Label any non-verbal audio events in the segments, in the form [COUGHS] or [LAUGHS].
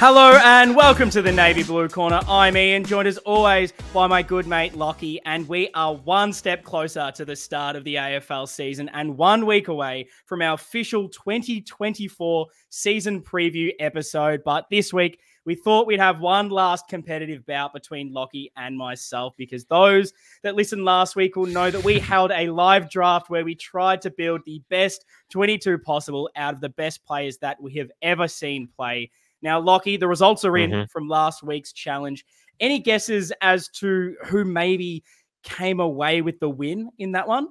Hello and welcome to the Navy Blue Corner. I'm Ian, joined as always by my good mate Lachy, and we are one step closer to the start of the AFL season and one week away from our official 2024 season preview episode. But this week, we thought we'd have one last competitive bout between Lachy and myself because those that listened last week will know that we [LAUGHS] held a live draft where we tried to build the best 22 possible out of the best players that we have ever seen play. Now, Lachy, the results are in mm-hmm. from last week's challenge. Any guesses as to who maybe came away with the win in that one?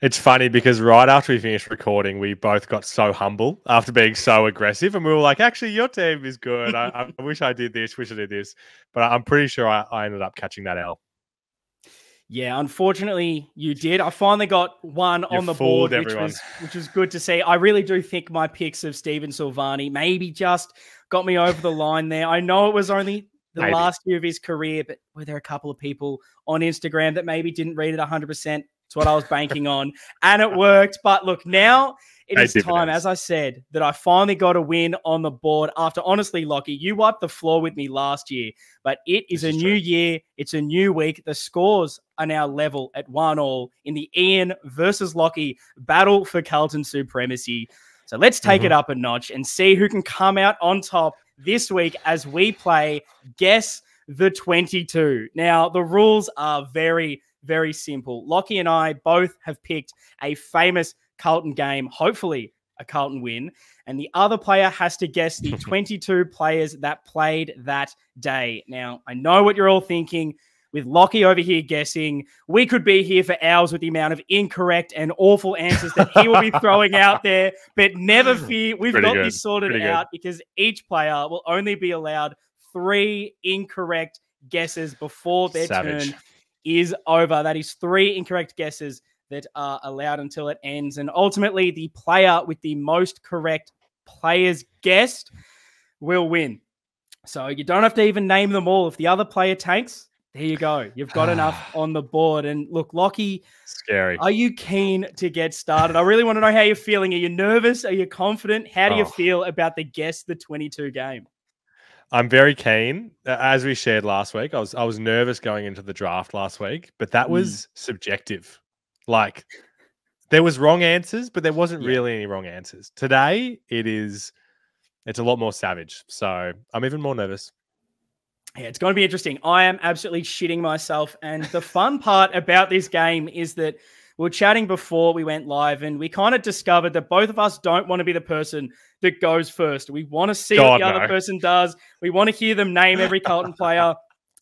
It's funny because right after we finished recording, we both got so humble after being so aggressive, and we were like, "Actually, your team is good. I, I [LAUGHS] wish I did this. Wish I did this." But I'm pretty sure I, I ended up catching that L. Yeah, unfortunately, you did. I finally got one you on the board, which was which was good to see. I really do think my picks of Stephen Silvagni maybe just got me over the line there. I know it was only the maybe. last year of his career, but were there a couple of people on Instagram that maybe didn't read it 100%? It's what I was banking on, [LAUGHS] and it worked. But look, now it is time, as I said, that I finally got a win on the board after honestly, Lachy, you wiped the floor with me last year, but it is this a is new year. It's a new week. The scores are now level at one all in the Ian versus Lachy battle for Carlton supremacy. So let's take mm-hmm. it up a notch and see who can come out on top this week as we play Guess the 22. Now, the rules are very very simple. Lachy and I both have picked a famous Carlton game, hopefully a Carlton win. And the other player has to guess the [LAUGHS] 22 players that played that day. Now, I know what you're all thinking. With Lachy over here guessing, we could be here for hours with the amount of incorrect and awful answers that he will be throwing out [LAUGHS] there. But never fear, we've Pretty got good. this sorted Pretty out good. because each player will only be allowed three incorrect guesses before their Savage. turn is over. That is three incorrect guesses that are allowed until it ends. And ultimately, the player with the most correct players guessed will win. So you don't have to even name them all. If the other player tanks, there you go. You've got enough [SIGHS] on the board. And look, Lachy, scary. Are you keen to get started? I really want to know how you're feeling. Are you nervous? Are you confident? How do oh. you feel about the guess the 22 game? I'm very keen. As we shared last week, I was I was nervous going into the draft last week, but that was mm. subjective. Like there was wrong answers, but there wasn't yeah. really any wrong answers. Today it is it's a lot more savage. So I'm even more nervous. Yeah, it's going to be interesting. I am absolutely shitting myself. And the fun part about this game is that we are chatting before we went live, and we kind of discovered that both of us don't want to be the person that goes first. We want to see God, what the no. other person does. We want to hear them name every Carlton player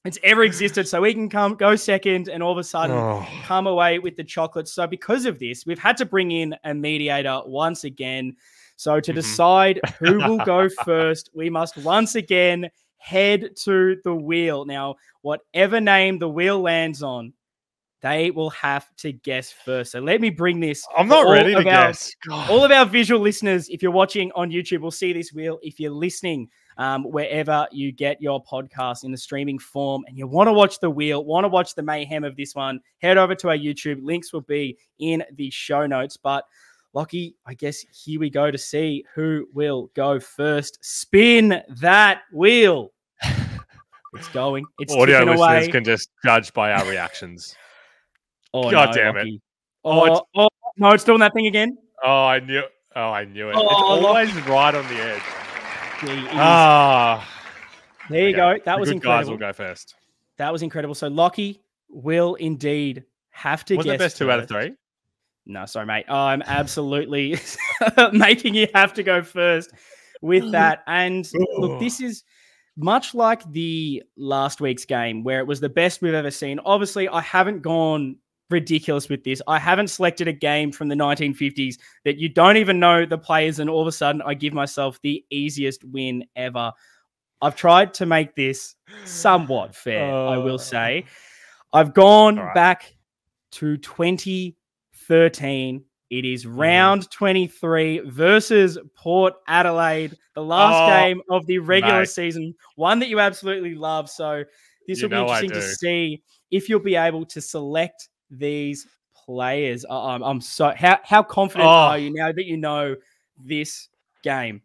it's ever existed, so we can come go second and all of a sudden oh. come away with the chocolates. So because of this, we've had to bring in a mediator once again. So to mm-hmm. decide who will go [LAUGHS] first, we must once again head to the wheel. Now, whatever name the wheel lands on, they will have to guess first. So let me bring this. I'm not ready to our, guess. God. All of our visual listeners, if you're watching on YouTube, will see this wheel. If you're listening um, wherever you get your podcast in the streaming form and you want to watch the wheel, want to watch the mayhem of this one, head over to our YouTube. Links will be in the show notes. But Lachy, I guess here we go to see who will go first. Spin that wheel. [LAUGHS] It's going. It's audio listeners away. can just judge by our reactions. [LAUGHS] Oh, God no, damn Lachy. it! Oh, oh, oh, no, it's doing that thing again. Oh, I knew. Oh, I knew it. Oh, it's always Lachy. right on the edge. Ah, there you okay. go. That the was incredible. Guys will go first. That was incredible. So Lachy will indeed have to was guess. the best two out of three? No, sorry, mate. I'm absolutely [LAUGHS] making you have to go first with [LAUGHS] that. And look, this is much like the last week's game where it was the best we've ever seen. Obviously, I haven't gone ridiculous with this. I haven't selected a game from the 1950s that you don't even know the players, and all of a sudden I give myself the easiest win ever. I've tried to make this somewhat fair, uh, I will oh. say. I've gone right. back to 2013. It is round 23 versus Port Adelaide, the last oh, game of the regular mate. season, one that you absolutely love. So this you will be interesting to see if you'll be able to select these players. I'm, I'm so how how confident oh. are you now that you know this game?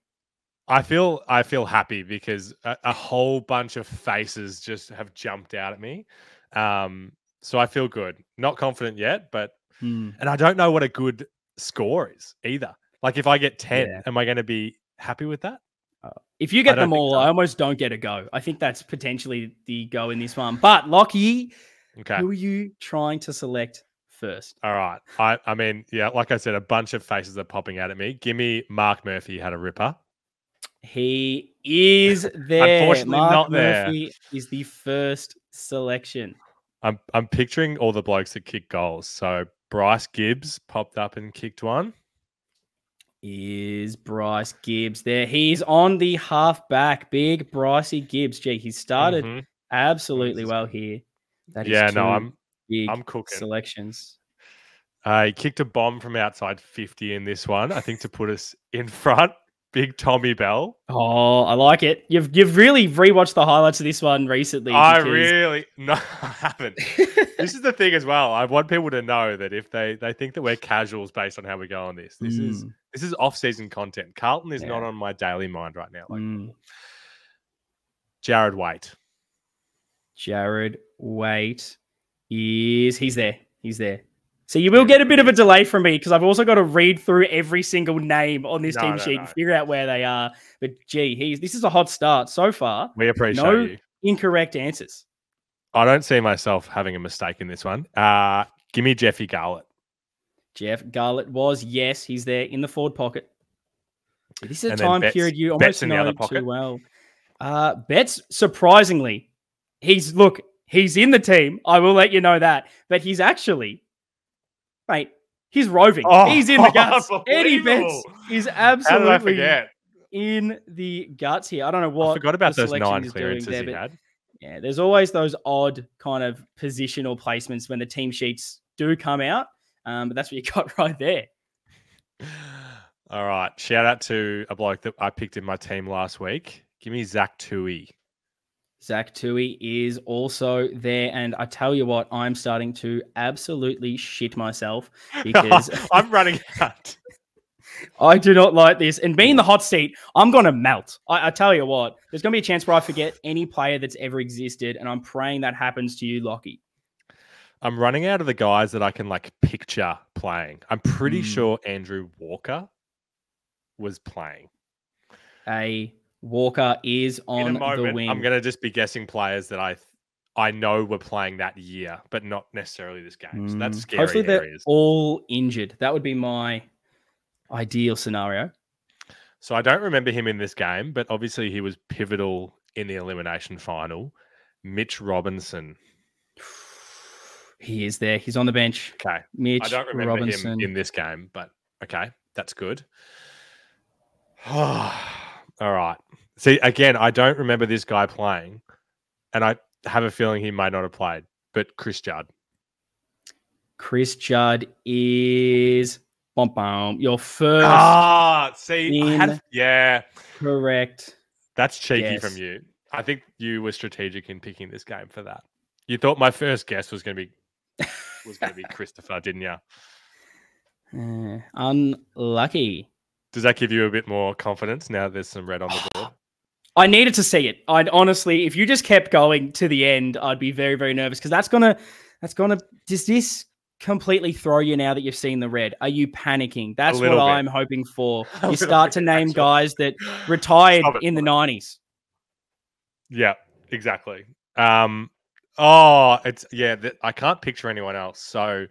I feel I feel happy because a, a, whole bunch of faces just have jumped out at me. Um, so I feel good. Not confident yet, but hmm. and I don't know what a good score is either. Like if I get 10, yeah. am I going to be happy with that? Uh, if you get them all, so. I almost don't get a go. I think that's potentially the go in this one. But Lachy, okay. who are you trying to select first? All right. I, I mean, yeah, like I said, a bunch of faces are popping out at me. Give me Mark Murphy had a ripper. He is [LAUGHS] there. Unfortunately, Mark not Murphy there. is the first selection. I'm I'm picturing all the blokes that kick goals. So Bryce Gibbs popped up and kicked one. Is Bryce Gibbs there? He's on the half back. Big Brycey Gibbs. Gee, he started mm-hmm. absolutely well here. That yeah, no, I'm I'm cooking selections. Uh, he kicked a bomb from outside 50 in this one, I think, to put us in front. Big Tommy Bell. Oh, I like it. You've you've really rewatched the highlights of this one recently. I really [LAUGHS] no, I haven't. [LAUGHS] this is the thing as well. I want people to know that if they they think that we're casuals based on how we go on this, this mm. is this is off season content. Carlton is yeah. not on my daily mind right now. Like mm. Jarrad Waite. Jarrad Waite is he's there. He's there. So you will get a bit of a delay from me because I've also got to read through every single name on this no, team no, sheet no. and figure out where they are. But gee, he's this is a hot start so far. We appreciate no you. incorrect answers. I don't see myself having a mistake in this one. Uh, give me Jeffy Garlett. Jeff Garlett was yes, he's there in the forward pocket. This is a and time period you almost know too well. Uh, Betts surprisingly, he's look, he's in the team. I will let you know that, but he's actually mate, he's roving. Oh, he's in the [LAUGHS] guts. Eddie Betts is absolutely in the guts here. I don't know what. I forgot about those nine clearances there, he had. Yeah, there's always those odd kind of positional placements when the team sheets do come out. Um, but that's what you [LAUGHS] got right there. All right. Shout out to a bloke that I picked in my team last week. Give me Zach Tuohy. Zach Tuohy is also there. And I tell you what, I'm starting to absolutely shit myself [LAUGHS] because [LAUGHS] I'm running out. [LAUGHS] I do not like this. And being the hot seat, I'm going to melt. I, I, tell you what, there's going to be a chance where I forget any player that's ever existed. And I'm praying that happens to you, Lachy. I'm running out of the guys that I can like picture playing. I'm pretty mm. sure Andrew Walker was playing. A Walker is on moment, the wing. I'm going to just be guessing players that I I know were playing that year, but not necessarily this game. So that's mm, scary. Hopefully, they're areas. all injured. That would be my ideal scenario. So I don't remember him in this game, but obviously he was pivotal in the elimination final. Mitch Robinson. [SIGHS] He is there. He's on the bench. Okay. Mitch I don't remember Robinson. him in this game, but okay, that's good. [SIGHS] All right. See, again, I don't remember this guy playing, and I have a feeling he may not have played, but Chris Judd. Chris Judd is bum, bum, your first. Ah, see, had, yeah, correct. That's cheeky yes. from you. I think you were strategic in picking this game for that. You thought my first guess was going to be [LAUGHS] was going to be Christopher, didn't you? Uh, unlucky. Does that give you a bit more confidence now there's some red on the board? I needed to see it. I'd honestly, if you just kept going to the end, I'd be very, very nervous because that's gonna, that's gonna. Does this completely throw you now that you've seen the red? Are you panicking? That's what bit. I'm hoping for. [LAUGHS] you start to name guys that retired in the '90s. Yeah, exactly. Um, oh, it's yeah. Th- I can't picture anyone else. So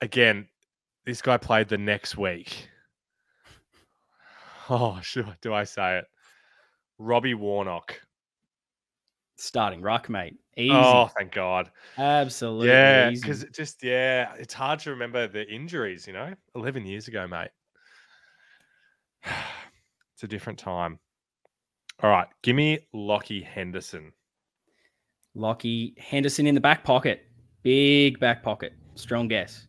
again, this guy played the next week. Oh, [LAUGHS] should, do I say it? Robbie Warnock. Starting rock, mate. Easy. Oh, thank God. Absolutely. Yeah, because it just, yeah, it's hard to remember the injuries, you know? 11 years ago, mate. [SIGHS] it's a different time. All right, give me Lachie Henderson. Lachie Henderson in the back pocket. Big back pocket. Strong guess.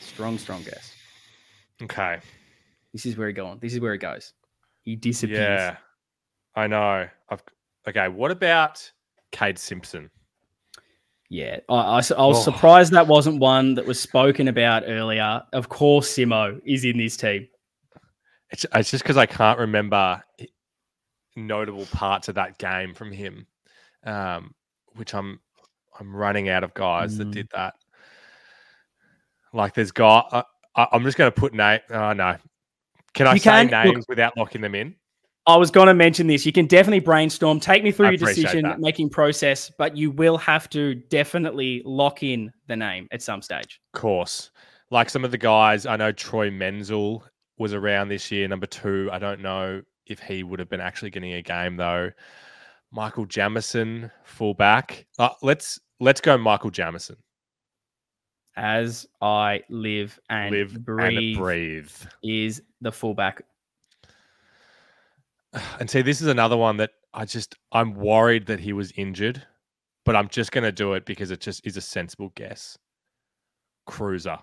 Strong, strong guess. Okay. This is where he going. This is where he goes. He disappears. Yeah, I know. I've okay. What about Kade Simpson? Yeah, I, I, I was oh. surprised that wasn't one that was spoken about earlier. Of course, Simo is in this team. It's, it's just because I can't remember notable parts of that game from him, um, which I'm I'm running out of guys mm. that did that. Like there's guy. I, am just going to put Nate. Oh no, can I you say can, names look, without locking them in? I was going to mention this. You can definitely brainstorm, take me through I your decision making process, but you will have to definitely lock in the name at some stage. Of course. Like some of the guys, I know Troy Menzel was around this year, number two. I don't know if he would have been actually getting a game though. Michael Jamison, fullback. Uh, let's let's go Michael Jamison. As I live and live breathe, and breathe is the fullback. [SIGHS] And see, this is another one that I just I'm worried that he was injured, but I'm just going to do it because it just is a sensible guess. Kreuzer.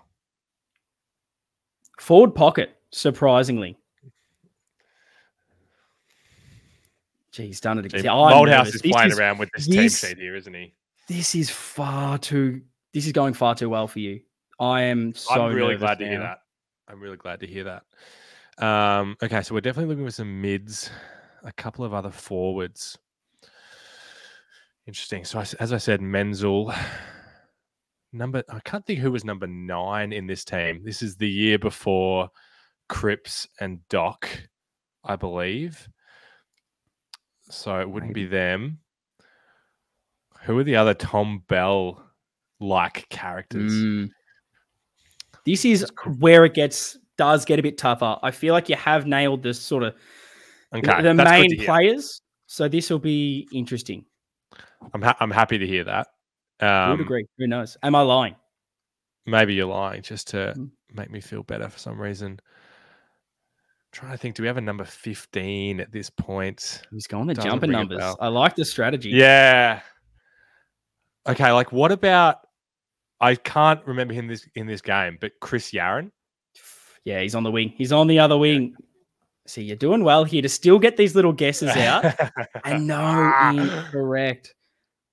Forward pocket, surprisingly. Gee, he's done it again. Malthouse is playing is, around with this, this team sheet here, isn't he? This is far too. This is going far too well for you. I am so. I'm really glad now. to hear that. I'm really glad to hear that. Um, okay, so we're definitely looking for some mids, a couple of other forwards. Interesting. So, as I said, Menzel, number. I can't think who was number nine in this team. This is the year before Cripps and Doc, I believe so it wouldn't be them. Who are the other Tom Bell like characters? Mm. This is where it gets does get a bit tougher. I feel like you have nailed this sort of okay, the main players. So this will be interesting. I'm ha- I'm happy to hear that. Um, would agree. Who knows? Am I lying? Maybe you're lying just to mm. make me feel better for some reason trying to think, do we have a number 15 at this point? He's going the jumping numbers. I like the strategy. Yeah. Okay, like what about I can't remember him this in this game, but Chris Yarran? Yeah, he's on the wing. He's on the other wing. See, you're doing well here to still get these little guesses [LAUGHS] out. and no, incorrect.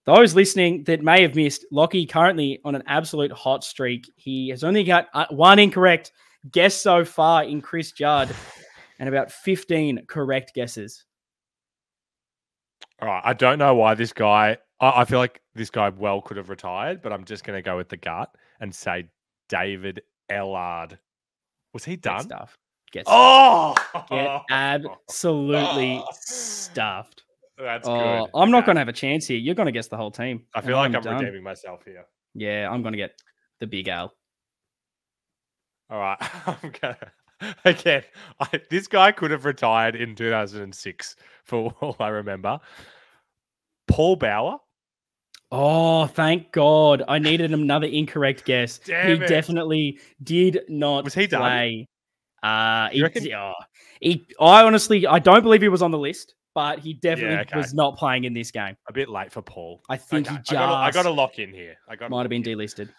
Those listening that may have missed, Lachy currently on an absolute hot streak. He has only got uh, one incorrect guess so far in Chris Judd and about 15 correct guesses. All right. I don't know why this guy, I, I feel like this guy well could have retired, but I'm just going to go with the gut and say David Ellard. Was he done? Get stuff. Get oh! Get [LAUGHS] absolutely oh. stuffed. That's oh, good. I'm not going to have a chance here. You're going to guess the whole team. I feel like I'm, I'm redeeming myself here. Yeah, I'm going to get the big L. All right. [LAUGHS] I'm to. Again, I, this guy could have retired in 2006, for [LAUGHS] all I remember. Paul Bower. Oh, thank God. I needed another incorrect guess. [LAUGHS] Damn he it. definitely did not was he play. Done? Uh, he, oh, he, I honestly, I don't believe he was on the list, but he definitely yeah, okay. was not playing in this game. A bit late for Paul. I think okay. he just. I got a lock in here. I got might have been delisted.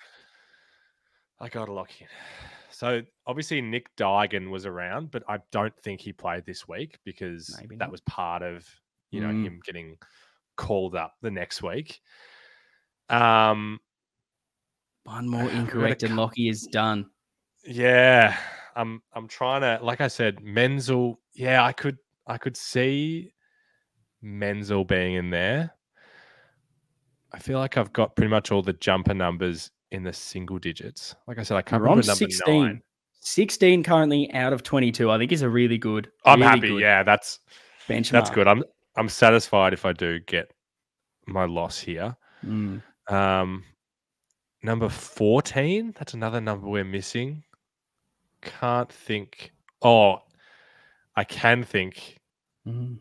I got a lock in. So obviously Nick Duigan was around, but I don't think he played this week because that was part of you know mm. him getting called up the next week. Um, one more [SIGHS] incorrect and Lockie is done. Yeah, I'm I'm trying to like I said, Menzel. Yeah, I could I could see Menzel being in there. I feel like I've got pretty much all the jumper numbers in the single digits. Like I said, I can't We're remember number 16. nine. 16 currently out of 22. I think is a really good. I'm really happy. Good yeah, that's benchmark. That's good. I'm I'm satisfied if I do get my loss here. Mm. Um, number 14. That's another number we're missing. Can't think. Oh, I can think. Mm.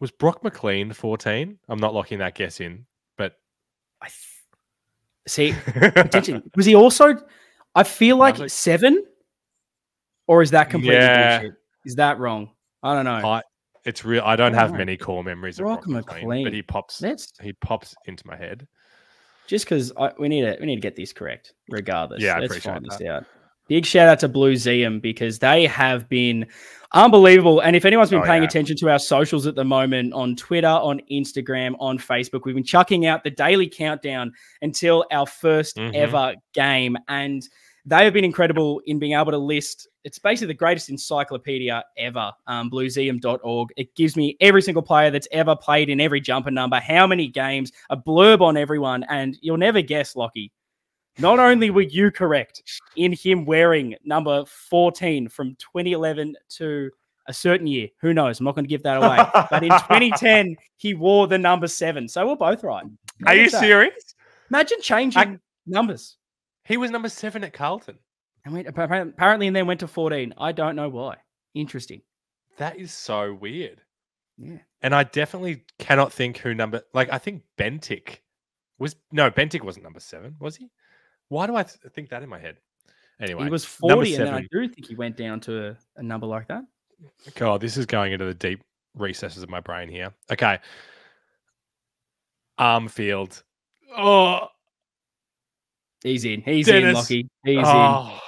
Was Brock McLean 14? I'm not locking that guess in, but I See, [LAUGHS] was he also? I feel like, like, seven, or is that completely yeah. bullshit? Is that wrong? I don't know. I, it's real. I don't have many core memories Brock of Brock McLean, McLean, but he pops. That's, he pops into my head. Just because we need to, we need to get this correct, regardless. Yeah, let's find that. this out. Big shout out to Blueseum because they have been unbelievable. And if anyone's been oh, paying yeah. attention to our socials at the moment on Twitter, on Instagram, on Facebook, we've been chucking out the daily countdown until our 1st mm-hmm. ever game. And they have been incredible in being able to list. It's basically the greatest encyclopedia ever, um, blueseum.org. It gives me every single player that's ever played in every jumper number, how many games, a blurb on everyone, and you'll never guess, Lachy. Not only were you correct in him wearing number 14 from 2011 to a certain year, who knows? I'm not going to give that away. but in 2010, he wore the number seven. So we're both right. Are you that. serious? Imagine changing I, numbers. He was number seven at Carlton. And went, apparently, and then went to 14. I don't know why. Interesting. That is so weird. Yeah. And I definitely cannot think who number, like, I think Bentic was, no, Bentic wasn't number seven, was he? Why do I th- think that in my head? Anyway, he was 40, and then I do think he went down to a, a number like that. God, this is going into the deep recesses of my brain here. Okay. Armfield. Oh, He's in. He's Dennis. in, Lachy. He's oh, in.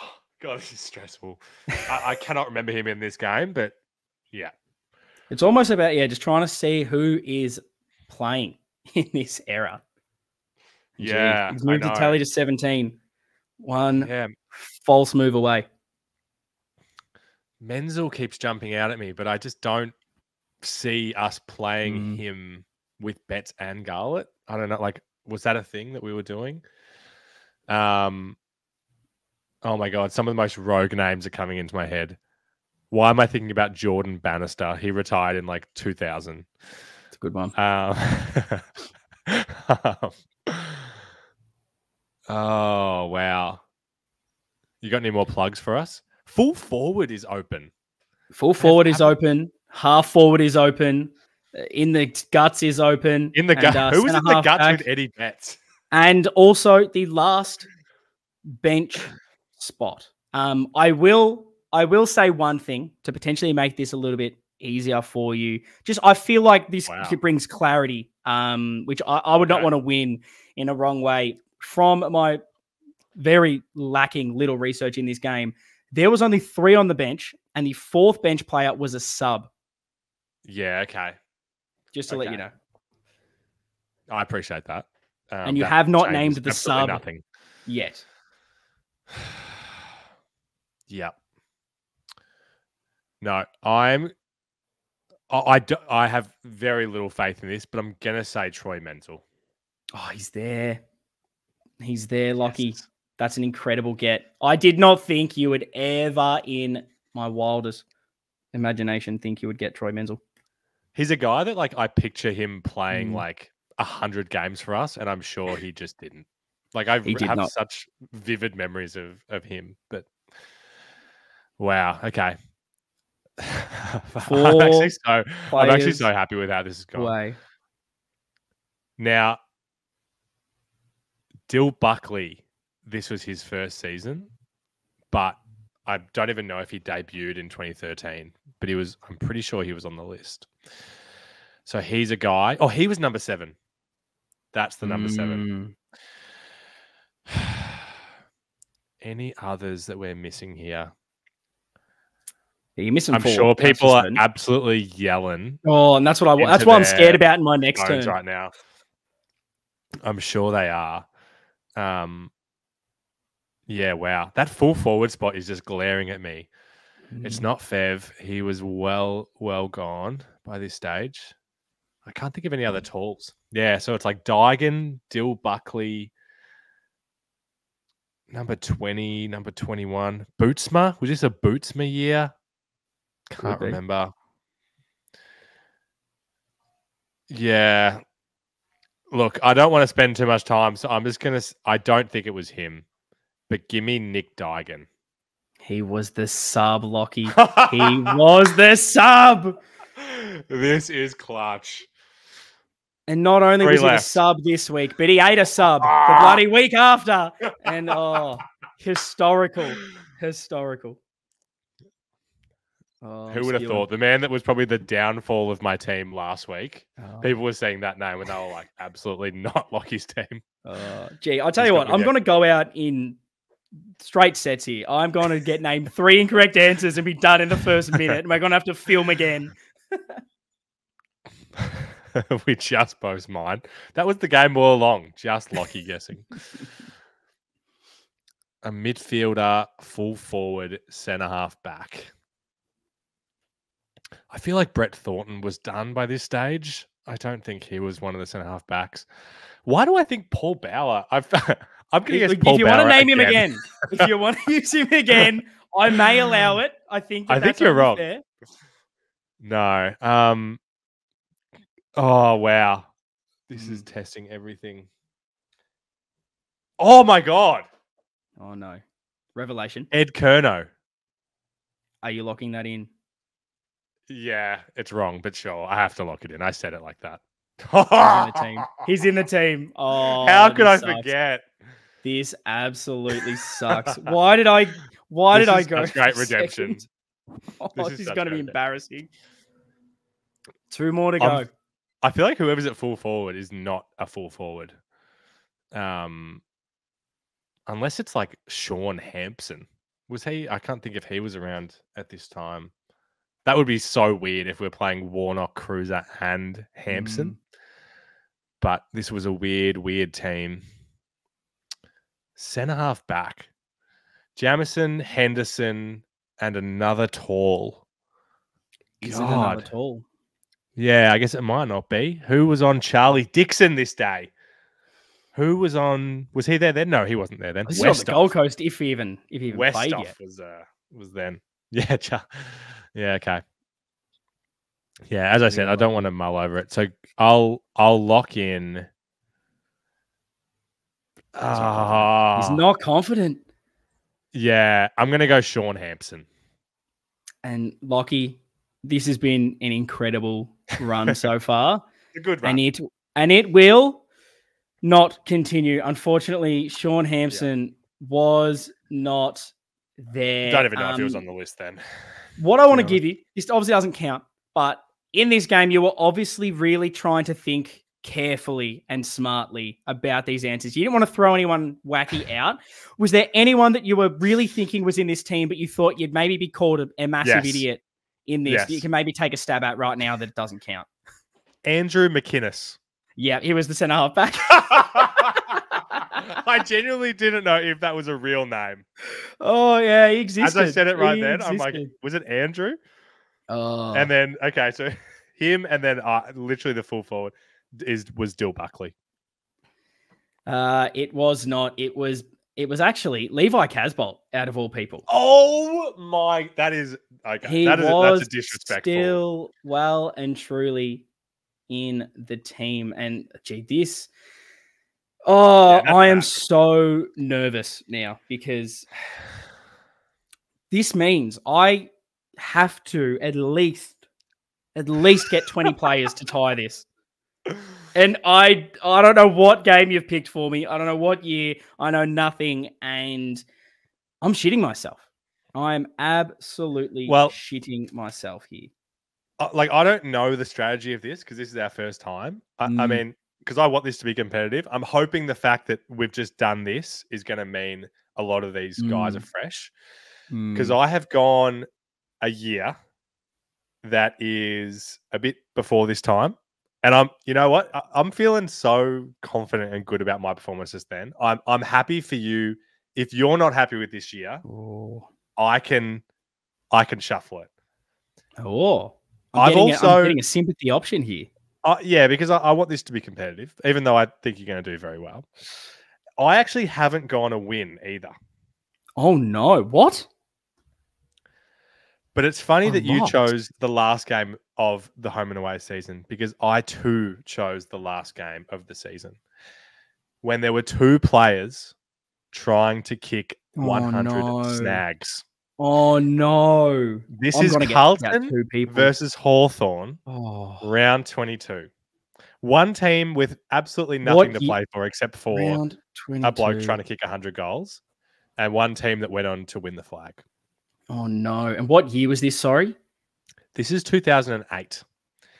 God, this is stressful. I, I cannot remember him in this game, but yeah. It's almost about, yeah, just trying to see who is playing [LAUGHS] in this era. Yeah. He's moved to tally to 17. One yeah. false move away. Menzel keeps jumping out at me, but I just don't see us playing mm. him with Betts and Garlett. I don't know. Like, was that a thing that we were doing? Um, oh my god, some of the most rogue names are coming into my head. Why am I thinking about Jordan Bannister? He retired in like 2000. It's a good one. [LAUGHS] Um, oh wow! You got any more plugs for us? Full forward is open. Full forward is open. Half forward is open. In the guts is open. In the guts. Uh, Who was in the guts back. with Eddie Betts? And also the last bench spot. Um, I will I will say one thing to potentially make this a little bit easier for you. Just I feel like this wow. brings clarity, um, which I, I would not want to win in a wrong way. From my very lacking little research in this game, there was only three on the bench, and the fourth bench player was a sub. Yeah, okay. Just to okay. let you know. I appreciate that. Um, and you have not named the sub nothing. yet. [SIGHS] yeah. No, I'm. I, I, do, I have very little faith in this, but I'm gonna say Troy Menzel. Oh, he's there. He's there, Lachy. Yes. That's an incredible get. I did not think you would ever, in my wildest imagination, think you would get Troy Menzel. He's a guy that, like, I picture him playing mm. like hundred games for us, and I'm sure he just didn't. Like I have not. such vivid memories of of him, but wow, okay. [LAUGHS] I'm actually so I'm actually so happy with how this is going. Away. Now, Dill Buckley, this was his first season, but I don't even know if he debuted in 2013. But he was, I'm pretty sure he was on the list. So he's a guy. Oh, he was number seven. That's the number mm. seven. [SIGHS] Any others that we're missing here? Yeah, you're missing. I'm sure people are absolutely yelling. Oh, and that's what I. That's what I'm scared about in my next turn right now. I'm sure they are. Um, yeah, wow. That full forward spot is just glaring at me. Mm. It's not Fev. He was well, well gone by this stage. I can't think of any other tools. Yeah, so it's like Duigan, Dill Buckley, number 20, number 21. Bootsma? Was this a Bootsma year? Can't remember. Yeah. Look, I don't want to spend too much time, so I'm just gonna. I don't think it was him, but give me Nick Duigan. He was the sub, Lachy. [LAUGHS] he was the sub. This is clutch. And not only Three was left. he a sub this week, but he ate a sub ah. the bloody week after. And [LAUGHS] oh, historical, historical. Oh, Who would have thought the man that was probably the downfall of my team last week? Oh. People were saying that name and they were like, absolutely [LAUGHS] not Lachy's team. Uh, gee, I'll tell He's you what, I'm going to go out in straight sets here. I'm going to get named three incorrect answers and be done in the first minute. and we're going to have to film again. [LAUGHS] [LAUGHS] we just both mine. That was the game all along, just Lachy guessing. [LAUGHS] a midfielder, full forward, centre half back. I feel like Brett Thornton was done by this stage. I don't think he was one of the centre half backs. Why do I think Paul Bower? I've, [LAUGHS] I'm going to guess if, Paul if you Bower want to name again. him again, if you want to use him again, I may allow it. I think. I think you're wrong. fair. No. Um. Oh wow, this is Mm. testing everything. Oh my god, Oh no, revelation. Ed Curnow. Are you locking that in? Yeah, it's wrong, but sure, I have to lock it in. I said it like that. He's in the [LAUGHS] team. He's in the team. Oh, How could I sucks. forget? This absolutely sucks. [LAUGHS] Why did I? Why This did I go? such [LAUGHS] great for redemption. second? Oh, This this, is is going to be redemption. embarrassing. Two more to go. I'm- I feel like whoever's at full forward is not a full forward. Um, unless it's like Shaun Hampson. Was he? I can't think if he was around at this time. That would be so weird if we're playing Warnock, Kreuzer, and Hampson. Mm. But this was a weird, weird team. Centre half back. Jamison, Henderson, and another tall. Is it another tall? Yeah, I guess it might not be. Who was on Charlie Dixon this day? Who was on? Was he there then? No, he wasn't there then. This is on the Gold Coast, if he even if he even played yet. was uh was then. [LAUGHS] Yeah, Char- yeah, okay. Yeah, as I said, I don't want to mull over it, so I'll I'll lock in. He's Ah, not confident. yeah, I'm gonna go Shaun Hampson. And Lachy, this has been an incredible run so far. [LAUGHS] A good and it and it will not continue. Unfortunately, Shaun Hampson was not there. Don't even know if he was Um, on the list then. [LAUGHS] What I want to give you, this obviously doesn't count, but in this game, you were obviously really trying to think carefully and smartly about these answers. You didn't want to throw anyone wacky [LAUGHS] out. Was there anyone that you were really thinking was in this team, but you thought you'd maybe be called a, a massive Yes. idiot in this? that You can maybe take a stab at right now that it doesn't count. Andrew McInnes. Yeah, he was the centre half back. [LAUGHS] I genuinely didn't know if that was a real name. oh yeah, he existed. As I said it right He then, I'm like, was it Andrew? oh, And then okay, so [LAUGHS] him and then uh, literally the full forward is was Dill Buckley. uh, it was not. It was. It was actually Levi Casboult, out of all people. Oh my, that is okay. he that is was that's a disrespectful. still well and truly in the team. And gee, this. Oh, Yeah, I am bad. so nervous now because this means I have to at least, at least get twenty players to tie this. [LAUGHS] And I I don't know what game you've picked for me. I don't know what year. I know nothing, and I'm shitting myself. I'm absolutely Well- shitting myself here. Like I don't know the strategy of this because this is our first time. I, I Mm. mean, because I want this to be competitive. I'm hoping the fact that we've just done this is going to mean a lot of these guys Mm. are fresh. Hmm. because I have gone a year that is a bit before this time. And I'm, you know what? I- I'm feeling so confident and good about my performances then. I'm, I'm happy for you. If you're not happy with this year, Oh, I can, I can shuffle it. oh. I'm I've also- I'm getting a sympathy option here. Uh, yeah, because I, I want this to be competitive, even though I think you're going to do very well. I actually haven't gone a win either. Oh no! What? But it's funny I'm that you chose the last game of the home and away season because I too chose the last game of the season when there were two players trying to kick Oh, 100 no. snags. Oh no! This I'm is Carlton versus Hawthorn, oh, round 22. One team with absolutely What nothing to play for except for a bloke trying to kick 100 goals, and one team that went on to win the flag. Oh no! And what year was this? Sorry, This is 2008.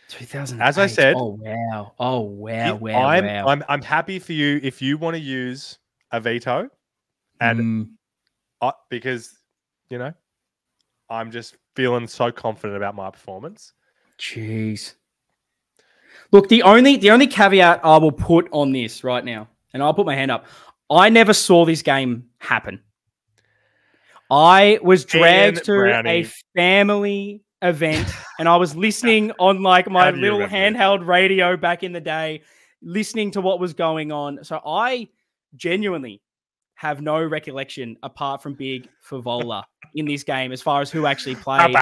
2000. As I said- Oh wow! Oh wow! Wow! I'm, wow! I'm I'm happy for you if you want to use a veto, and Mm, I, because you know, I'm just feeling so confident about my performance. Jeez. Look, the only the only caveat I will put on this right now, and I'll put my hand up. I never saw this game happen. I was dragged to Brownie. a family event and I was listening [LAUGHS] on like my little handheld radio back in the day, listening to what was going on. So I genuinely have no recollection apart from Big Fevola in this game as far as who actually [LAUGHS] played.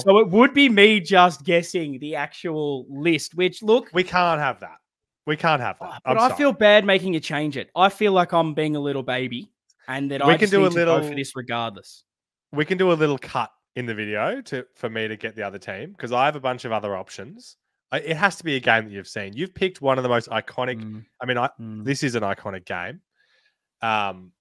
So it would be me just guessing the actual list, which look we can't have that. We can't have that. Uh, but i feel bad making you change it. I feel like I'm being a little baby and that we I can do a little for this regardless. We can do a little cut in the video to for me to get the other team because I have a bunch of other options. I, it has to be a game that you've seen. You've picked one of the most iconic. Mm. I mean, I, mm. this is an iconic game. Um,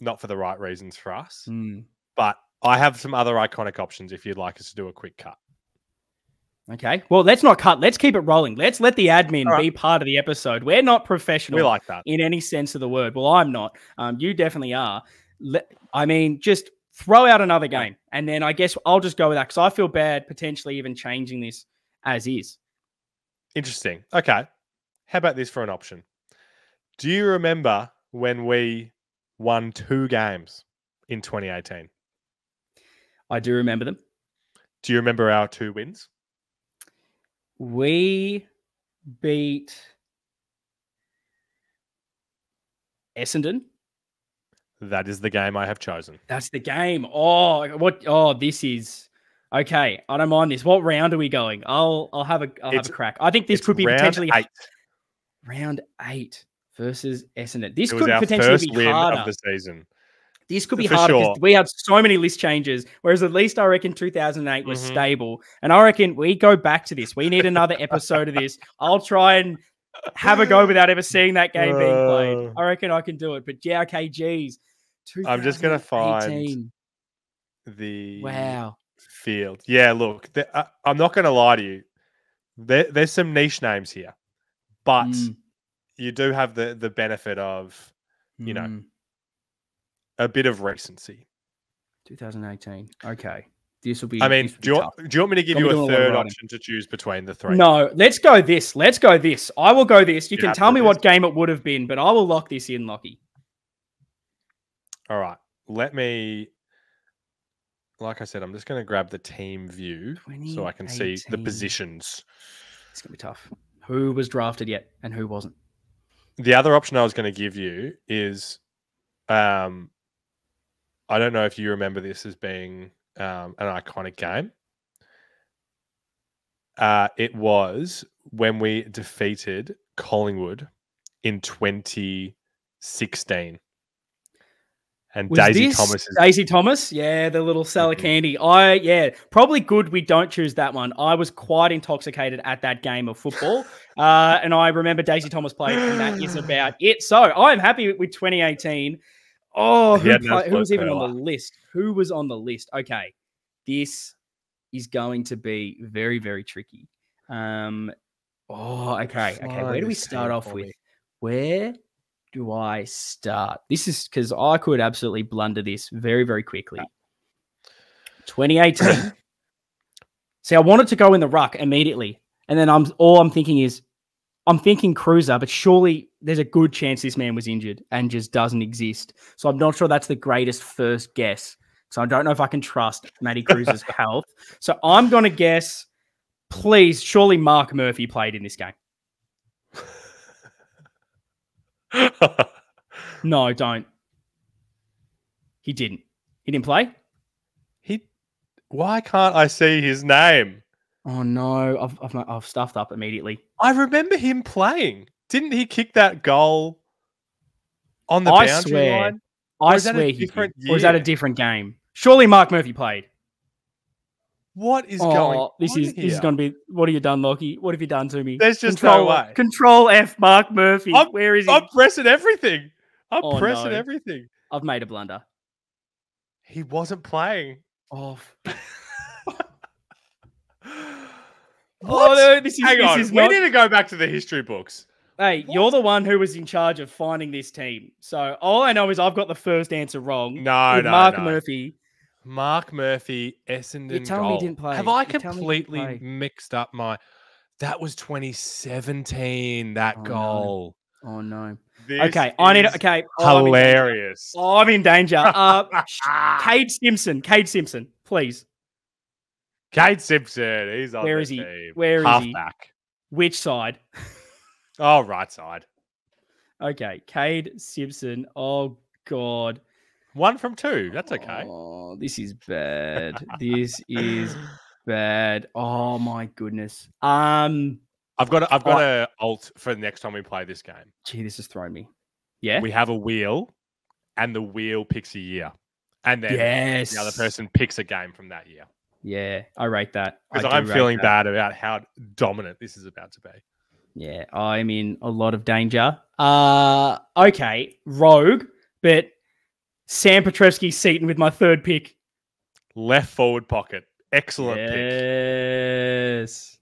not for the right reasons for us, mm. but I have some other iconic options if you'd like us to do a quick cut. Okay. Well, let's not cut. Let's keep it rolling. Let's let the admin right. be part of the episode. We're not professional. We like that in any sense of the word. Well, I'm not. Um, you definitely are. I mean, just throw out another game, and then I guess I'll just go with that because I feel bad potentially even changing this as is. Interesting. Okay. How about this for an option? Do you remember when we won two games in 2018? I do remember them. Do you remember our two wins? We beat Essendon. That is the game I have chosen. That's the game. Oh, what? Oh, this is okay. I don't mind this. What round are we going? I'll I'll have a I'll it's, have a crack. I think this could be potentially eight. round eight versus Essendon. This it could potentially be harder of the season. This could be For harder because we had so many list changes. Whereas at least I reckon 2008 was mm-hmm. stable, and I reckon we go back to this. We need another episode of this. [LAUGHS] I'll try and have a go without ever seeing that game being played. Uh. I reckon I can do it. But yeah, okay, geez. I'm just gonna find the wow field. Yeah, look, uh, I'm not gonna lie to you. There, there's some niche names here, but mm. you do have the the benefit of you mm. A bit of recency. 2018. Okay. This will be. I mean, do you, want, do you want me to give you a third option to choose between the three? No, let's go this. Let's go this. I will go this. You, you can tell me this. what game it would have been, but I will lock this in, Lachy. All right. Let me. Like I said, I'm just going to grab the team view so I can see the positions. It's going to be tough. Who was drafted yet and who wasn't? The other option I was going to give you is um, I don't know if you remember this as being um, an iconic game. Uh, it was when we defeated Collingwood in 2016. And was Daisy Thomas is... Daisy Thomas, yeah, the little seller mm-hmm. candy. I yeah, probably good we don't choose that one. I was quite intoxicated at that game of football. [LAUGHS] uh, and I remember Daisy Thomas played, and that is about it. So I'm happy with 2018. Oh, who, play, who was even on the list? Who was on the list? Okay, this is going to be very, very tricky. Um, oh, okay, okay. Where do we start off with? Where do I start? This is because I could absolutely blunder this very, very quickly. 2018. [COUGHS] See, I wanted to go in the ruck immediately, and then I'm all I'm thinking is I'm thinking Kreuzer, but surely there's a good chance this man was injured and just doesn't exist. So I'm not sure that's the greatest first guess. So I don't know if I can trust Matty Kreuzer's [LAUGHS] health. So I'm going to guess, please, surely Mark Murphy played in this game. [LAUGHS] no, don't. He didn't. He didn't play? He. Why can't I see his name? Oh no, I've, I've, I've stuffed up immediately. I remember him playing. Didn't he kick that goal on the I boundary swear, line? I swear he did. Or is that a different game? Surely Mark Murphy played. What is oh, going? This is here? this is going to be. What have you done, Lachy? What have you done to me? There's just control, no way. Control F, Mark Murphy. I'm, Where is he? I'm pressing everything. I'm oh, pressing no. everything. I've made a blunder. He wasn't playing. Oh. [LAUGHS] Oh no, this is, Hang this on. Is we need to go back to the history books. Hey, what? you're the one who was in charge of finding this team. So all I know is I've got the first answer wrong. No, no, Mark no. Murphy. Mark Murphy, Essendon. You tell goal. me he didn't play. Have I completely mixed up my? That was 2017. That oh, goal. No. Oh no. okay, I need. Okay, oh, hilarious. I'm oh, I'm in danger. Uh, [LAUGHS] Kade Simpson. Kade Simpson, please. Kade Simpson. He's on. Where is he? Team. Where is Half he? back. Which side? oh, right side. Okay, Kade Simpson. Oh God. One from two. That's okay. Oh, this is bad. this is bad. Oh my goodness. Um, I've got a, I've got a alt for the next time we play this game. Gee, this has thrown me. Yeah, we have a wheel, and the wheel picks a year, and then yes. the other person picks a game from that year. Yeah, I rate that because I'm feeling that. bad about how dominant this is about to be. Yeah, I'm in a lot of danger. Uh okay, rogue, but Sam Petrevski-Seton with my third pick. Left forward pocket. Excellent yes. pick. Yes.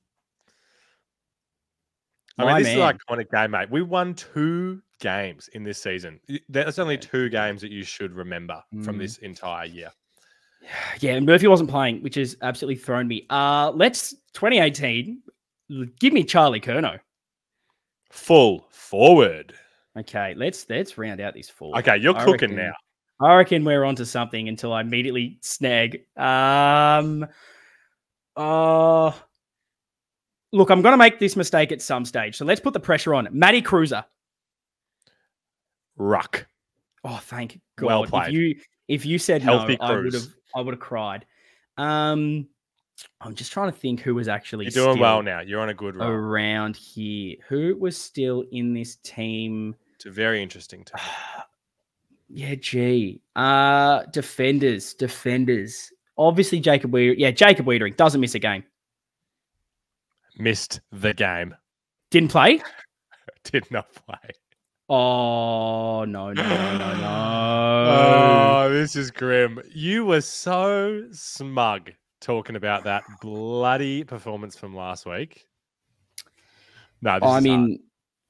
I mean, this man. is an iconic game, mate. We won two games in this season. There's only two games that you should remember mm. from this entire year. Yeah, and Murphy wasn't playing, which has absolutely thrown me. Uh let's 2018. Give me Charlie Curnow. Full forward. Okay, let's let's round out this four. Okay, you're I cooking reckon, now. I reckon we're onto something until I immediately snag. Um, uh, look, I'm going to make this mistake at some stage. So let's put the pressure on. Matty Kreuzer. Ruck. Oh, thank God. Well played. If you if you said Healthy no, I would have I would have cried. Um, I'm just trying to think who was actually You're doing well now. You're on a good run. Around here. Who was still in this team? It's a very interesting [SIGHS] team. Yeah, gee. Uh defenders, defenders. Obviously, Jacob Weitering. Yeah, Jacob Weitering doesn't miss a game. Missed the game. Didn't play. [LAUGHS] Did not play. Oh no no no no no! oh, this is grim. You were so smug talking about that bloody performance from last week. No, I'm in.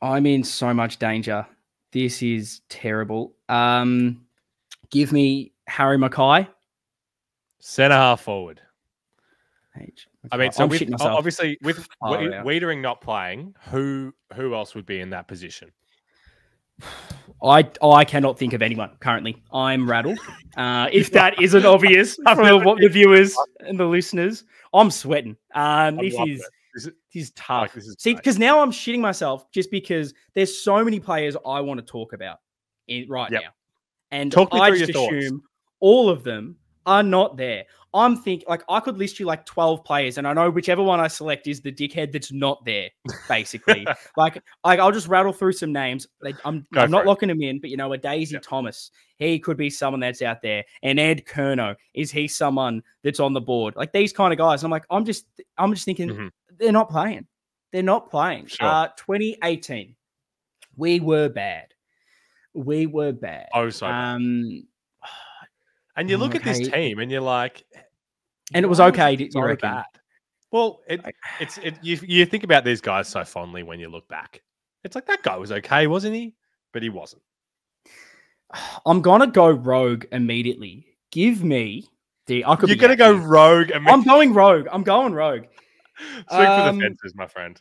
I'm in so much danger. This is terrible. Um, give me Harry McKay. Centre half forward. H. I mean, so with, obviously with oh, yeah. Not playing, who who else would be in that position? I I cannot think of anyone currently. I'm rattled. Uh, if that [LAUGHS] isn't obvious for the viewers and the listeners, I'm sweating. Um, this is this is, this is tough. Like, this is See, because now I'm shitting myself just because there's so many players I want to talk about in, right yep. now, and I just assume all of them are not there. I'm thinking like I could list you like 12 players, and I know whichever one I select is the dickhead that's not there, basically. [LAUGHS] like, like I'll just rattle through some names. Like, I'm I'm not it. locking them in, but you know, a Daisy. Thomas, he could be someone that's out there. And Ed Curnow, is he someone that's on the board? Like these kind of guys. I'm like, I'm just I'm just thinking mm-hmm. they're not playing. They're not playing. Sure. Uh 2018. We were bad. We were bad. Oh, so um and you look okay. at this team and you're like, and it was okay. It so bad. Well, it, it's it, [SIGHS] you you think about these guys so fondly when you look back. It's like that guy was okay, wasn't he? But he wasn't. [SIGHS] I'm gonna go rogue immediately. Give me the. I could. You're gonna go rogue. I'm going rogue. I'm going rogue. [LAUGHS] Speak um, for the fences, my friend.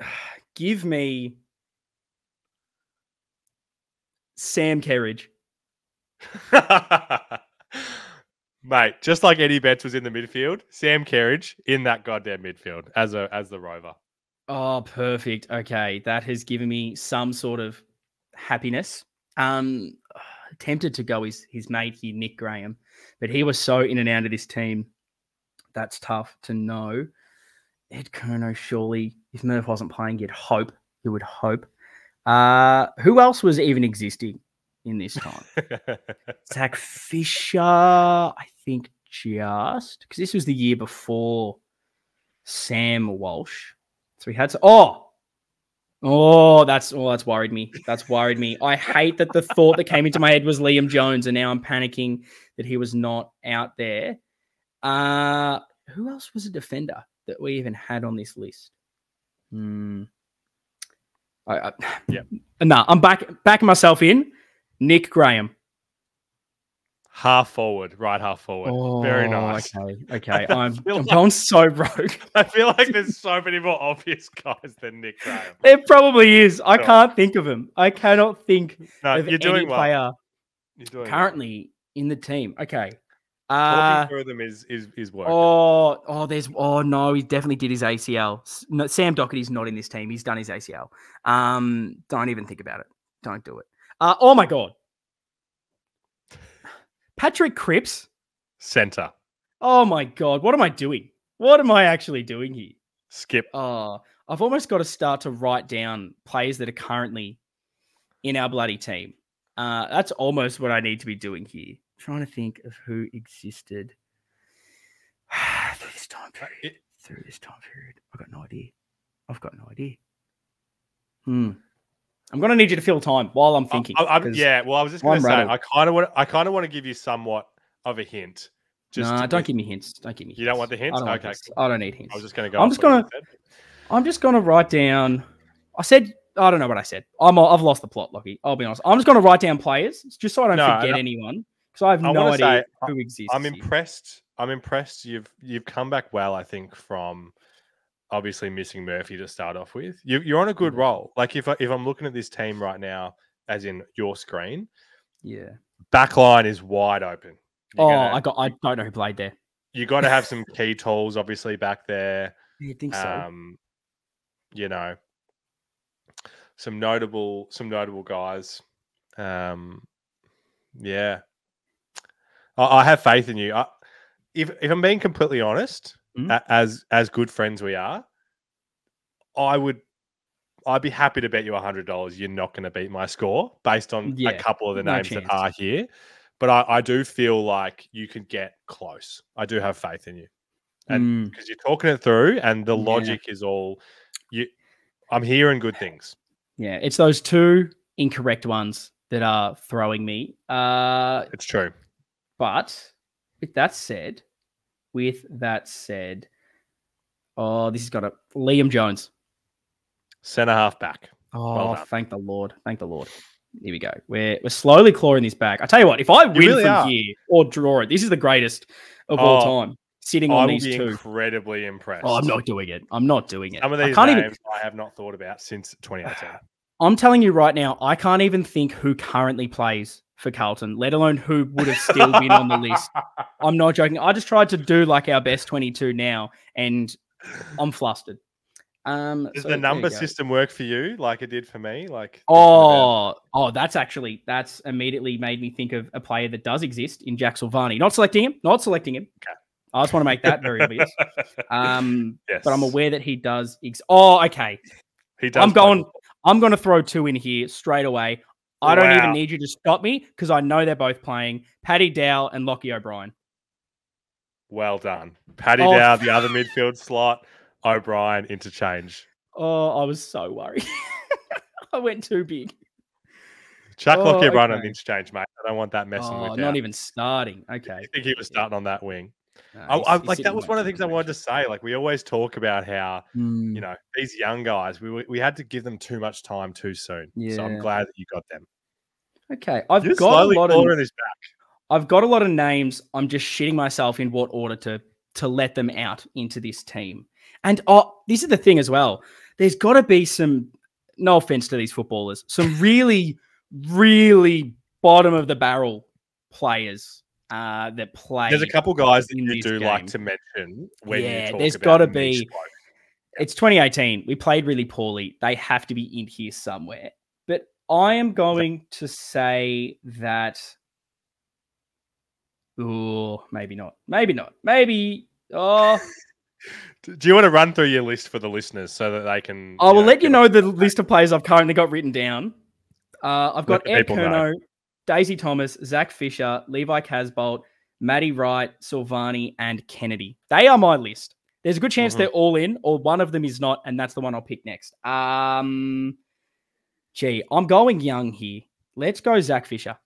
[SIGHS] Give me Sam Kerridge. [LAUGHS] Mate, just like Eddie Betts was in the midfield, Sam Kerridge in that goddamn midfield as a as the rover. Oh, perfect. Okay, that has given me some sort of happiness. Um, tempted to go his his mate here, Nick Graham, but he was so in and out of this team. That's tough to know. Ed Curnow, surely, if Murph wasn't playing, you'd hope. You would hope. Uh, who else was even existing in this time? [LAUGHS] Zach Fisher, I think just because this was the year before Sam Walsh. So we had to. Oh, oh, that's oh, that's worried me. That's worried me. I hate that the thought that came into my head was Liam Jones, and now I'm panicking that he was not out there. Uh who else was a defender that we even had on this list? Hmm. I, I, yeah. No, [SIGHS] nah, I'm back backing myself in. Nick Graham. Half forward, right half forward. Oh, Very nice. Okay, okay. [LAUGHS] I'm, I'm going so broke. [LAUGHS] I feel like there's so many more obvious guys than Nick Graham. There probably is. I can't think of him. I cannot think no, of you're doing any well. player you're doing currently well. in the team. Okay. Uh, through them is is is working. Oh, oh, there's oh no, he definitely did his ACL. No, Sam Docherty's not in this team. He's done his ACL. Um, don't even think about it. Don't do it. Uh, oh my god, Patrick Cripps, center. Oh my god, what am I doing? What am I actually doing here? Skip. Oh, I've almost got to start to write down players that are currently in our bloody team. Uh, that's almost what I need to be doing here trying to think of who existed [SIGHS] through this time uh, period. through this time period. I've got no idea. I've got no idea. Hmm. I'm gonna need you to fill time while I'm thinking. I, I, yeah, well, I was just gonna say, rattled. I kind of want, I kind of want to give you somewhat of a hint. Just no, don't give me hints. Don't give me. You hints. don't want the hints? I okay. I don't need hints. I was just gonna go. I'm just gonna. I'm just gonna write down. I said I don't know what I said. I'm. I've lost the plot, Lucky. I'll be honest. I'm just gonna write down players just so I don't no, forget anyone because I have I no idea say, who exists. I'm impressed. I'm impressed. You've you've come back well. I think from obviously missing Murphy to start off with. You, you're on a good mm. roll. Like if I, if I'm looking at this team right now, as in your screen, yeah, back line is wide open. You're oh, gonna, I got. I don't know who played there. You got to have some [LAUGHS] key tools, obviously, back there. You think so? Um, you know, some notable, some notable guys. Um, yeah, I, I have faith in you. I, if if I'm being completely honest, mm-hmm. as as good friends we are, I would I'd be happy to bet you hundred dollars you're not going to beat my score based on yeah, a couple of the names chance. that are here. But I, I do feel like you could get close. I do have faith in you, and because mm. you're talking it through, and the logic yeah. is all you. I'm hearing good things. Yeah, it's those two incorrect ones that are throwing me. Uh, it's true. But with that said, with that said, oh, this has got a Liam Jones, center half back. Oh, well thank the Lord, thank the Lord. Here we go. We're we're slowly clawing this back. I tell you what, if I win really from are. here or draw it, this is the greatest of oh, all time. Sitting on these two, incredibly impressed. Oh, I'm not doing it. I'm not doing it. Some of these I names even... I have not thought about since 2018. [SIGHS] I'm telling you right now, I can't even think who currently plays for Carlton, let alone who would have still been on the list. [LAUGHS] I'm not joking. I just tried to do like our best 22 now, and I'm flustered. Um, Does so the number system work for you like it did for me? Like, oh, oh, that's actually that's immediately made me think of a player that does exist in Jack Silvagni. Not selecting him, not selecting him. Okay. I just want to make that very [LAUGHS] obvious. Um, yes. but I'm aware that he does. Ex- oh, okay. He does. I'm going. I'm going to throw two in here straight away. I don't wow. even need you to stop me because I know they're both playing Paddy Dow and Lochie O'Brien. Well done. Paddy oh. Dow, the other midfield slot, O'Brien interchange. Oh, I was so worried. [LAUGHS] I went too big. Chuck oh, Lochie O'Brien okay. on the interchange, mate. I don't want that messing oh, with you. Not even starting. Okay. I think he was starting on that wing. No, I, I, like that was one of the things I wanted to say. Like we always talk about how mm. you know these young guys, we we had to give them too much time too soon. Yeah. So I'm glad that you got them. Okay, I've You're got a lot of this back. I've got a lot of names. I'm just shitting myself in what order to to let them out into this team. And oh, this is the thing as well. There's got to be some. No offense to these footballers, some [LAUGHS] really, really bottom of the barrel players uh, that play. There's a couple guys that you do game. like to mention when yeah, there's got to be. It's 2018. We played really poorly. They have to be in here somewhere. I am going to say that. Oh, maybe not. Maybe not. Maybe. Oh. Do you want to run through your list for the listeners so that they can? I will know, let you know the list of players I've currently got written down. Uh, I've got Ed Curnow, Daisy Thomas, Zach Fisher, Levi Casboult, Matty Wright, Silvagni, and Kennedy. They are my list. There's a good chance mm-hmm. they're all in, or one of them is not, and that's the one I'll pick next. Um, gee, I'm going young here. Let's go Zach Fisher.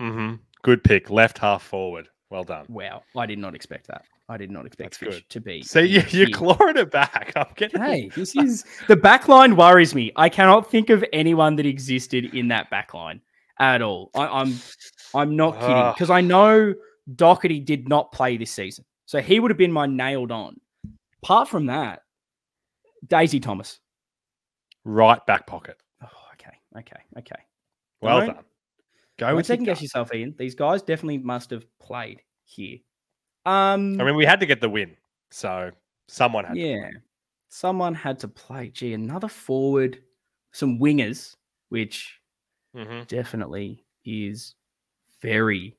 Mm-hmm. Good pick. Left half forward. Well done. Wow. I did not expect that. I did not expect Fish good. to be. So you, you're clawing it back. [LAUGHS] I'm getting. Hey, [LAUGHS] this is the back line worries me. I cannot think of anyone that existed in that back line. at all. I, I'm I'm not kidding because I know Docherty did not play this season, so he would have been my nailed on. Apart from that, Daisy Thomas, right back pocket. Okay, okay. Well done. Go Don't with second guess yourself, Ian. These guys definitely must have played here. Um, I mean, we had to get the win, so someone had. Yeah, someone had to play. Gee, another forward, some wingers, which mm-hmm. definitely is very,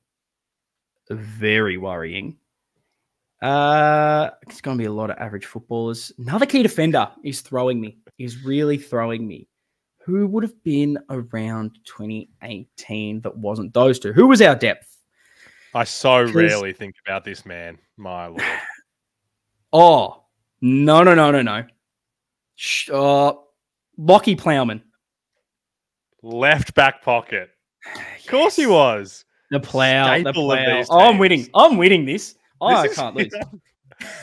very worrying. Uh, it's going to be a lot of average footballers. Another key defender is throwing me. Is really throwing me. Who would have been around 2018 that wasn't those two? Who was our depth? I so rarely think about this man. My lord. [SIGHS] Oh no no no no no. Uh, Lachie Plowman. Left back pocket. Of course he [SIGHS] was. The plow. Staple the plow. Oh, I'm winning. I'm winning this. Oh, this I is, can't [LAUGHS] lose.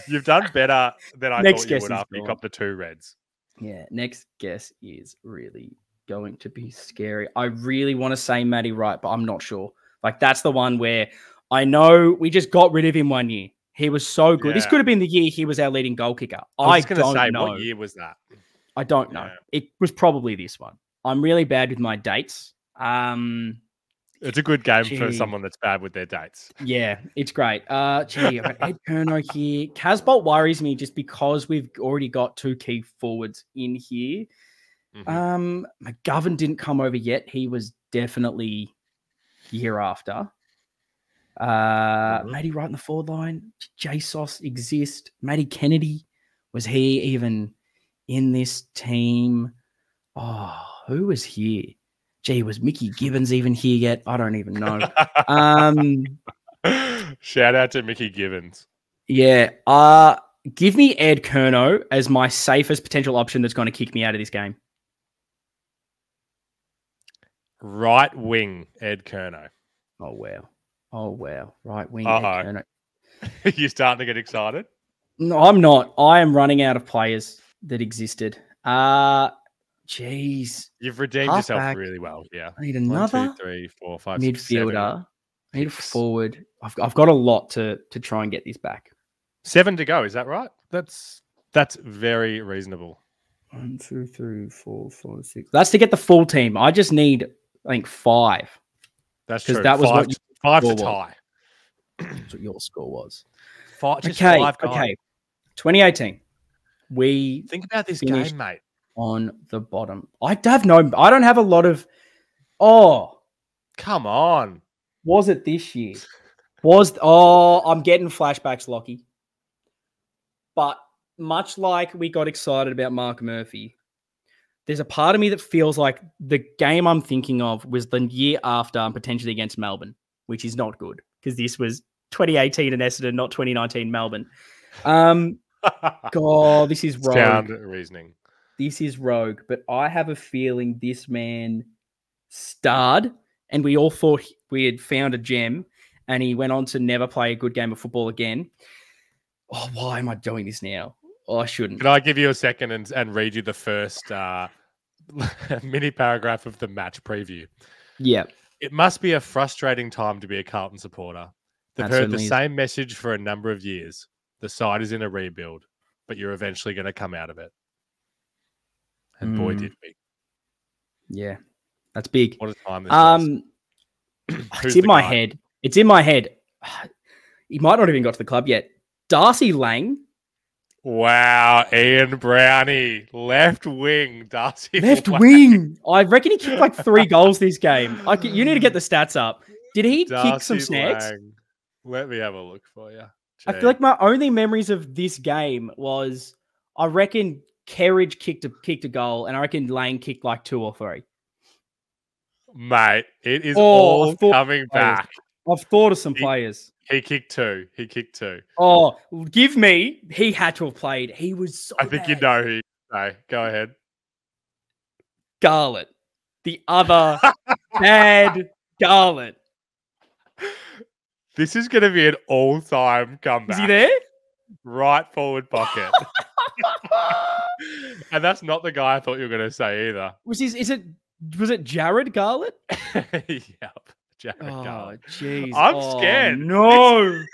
You've done better than I next thought you would after you got the two reds. Yeah, next guess is really going to be scary. I really want to say Matty Wright, but I'm not sure. Like that's the one where I know we just got rid of him one year. He was so good. Yeah. This could have been the year he was our leading goal kicker. I, was I don't say, know. What year was that? I don't know. Yeah. It was probably this one. I'm really bad with my dates. Um, it's a good game gee. for someone that's bad with their dates. Yeah, it's great. Uh, gee, I've got Ed Curnow here. Casboult worries me just because we've already got two key forwards in here. Mm-hmm. Um, McGovern didn't come over yet. He was definitely year after. Uh, mm-hmm. Matty Wright in the forward line. JSOS exist. Matty Kennedy was he even in this team? Oh, who was here? Gee, was Mickey Gibbons even here yet? I don't even know. [LAUGHS] um, Shout out to Mickey Gibbons. Yeah. Uh, give me Ed Curnow as my safest potential option that's going to kick me out of this game. Right wing, Ed Curnow. Oh, wow. Oh, wow. Right wing, Uh-oh. Ed Curnow. [LAUGHS] you starting to get excited? No, I'm not. I am running out of players that existed. Uh jeez. You've redeemed Half yourself back. really well. Yeah. I need another One, two, three, four, five, midfielder. Six, I need a forward. I've, I've got a lot to to try and get this back. Seven to go. Is that right? That's that's very reasonable. One, two, three, four, five, six. That's to get the full team. I just need, I think, five. That's true. That was five, what five to tie. That's what your score was. Five, okay. Five okay. 2018. We think about this game, mate. On the bottom, I have no. I don't have a lot of. Oh, come on! Was it this year? Was oh, I'm getting flashbacks, Lachy. But much like we got excited about Marc Murphy, there's a part of me that feels like the game I'm thinking of was the year after and potentially against Melbourne, which is not good because this was 2018 in Essendon, not 2019 Melbourne. Um, [LAUGHS] God, this is rogue. Sound reasoning. This is rogue, but I have a feeling this man starred, and we all thought we had found a gem, and he went on to never play a good game of football again. Oh, why am I doing this now? Oh, I shouldn't. Can I give you a second and, and read you the first uh, [LAUGHS] mini paragraph of the match preview? Yeah. It must be a frustrating time to be a Carlton supporter. They've that heard the same message for a number of years. The side is in a rebuild, but you're eventually going to come out of it. And mm. boy, did we. Yeah, that's big. What a time this um, [CLEARS THROAT] it's in my guy? head. It's in my head. [SIGHS] He might not have even got to the club yet. Darcy Lang. Wow, Ian Brownie, left wing, Darcy. Left Lang. wing. [LAUGHS] I reckon he kicked like three goals this game. I, you need to get the stats up. Did he Darcy kick some snags? Lang. Let me have a look for you. I feel like my only memories of this game was I reckon Kerridge kicked a kicked a goal, and I reckon Lang kicked like two or three. Mate, it is oh, all coming back. I've thought of some he, players. He kicked two. He kicked two. Oh, give me. He had to have played. He was. So I think bad. you know who. No, go ahead. Garlett, the other [LAUGHS] bad Garlett. This is going to be an all-time comeback. Is he there? Right forward pocket. [LAUGHS] and that's not the guy I thought you were going to say either. Was his, is it Was it Jarrod Garlett? [LAUGHS] yep. Jarrod Garlett. Oh, Garlett. jeez. I'm Oh, scared. No. [LAUGHS]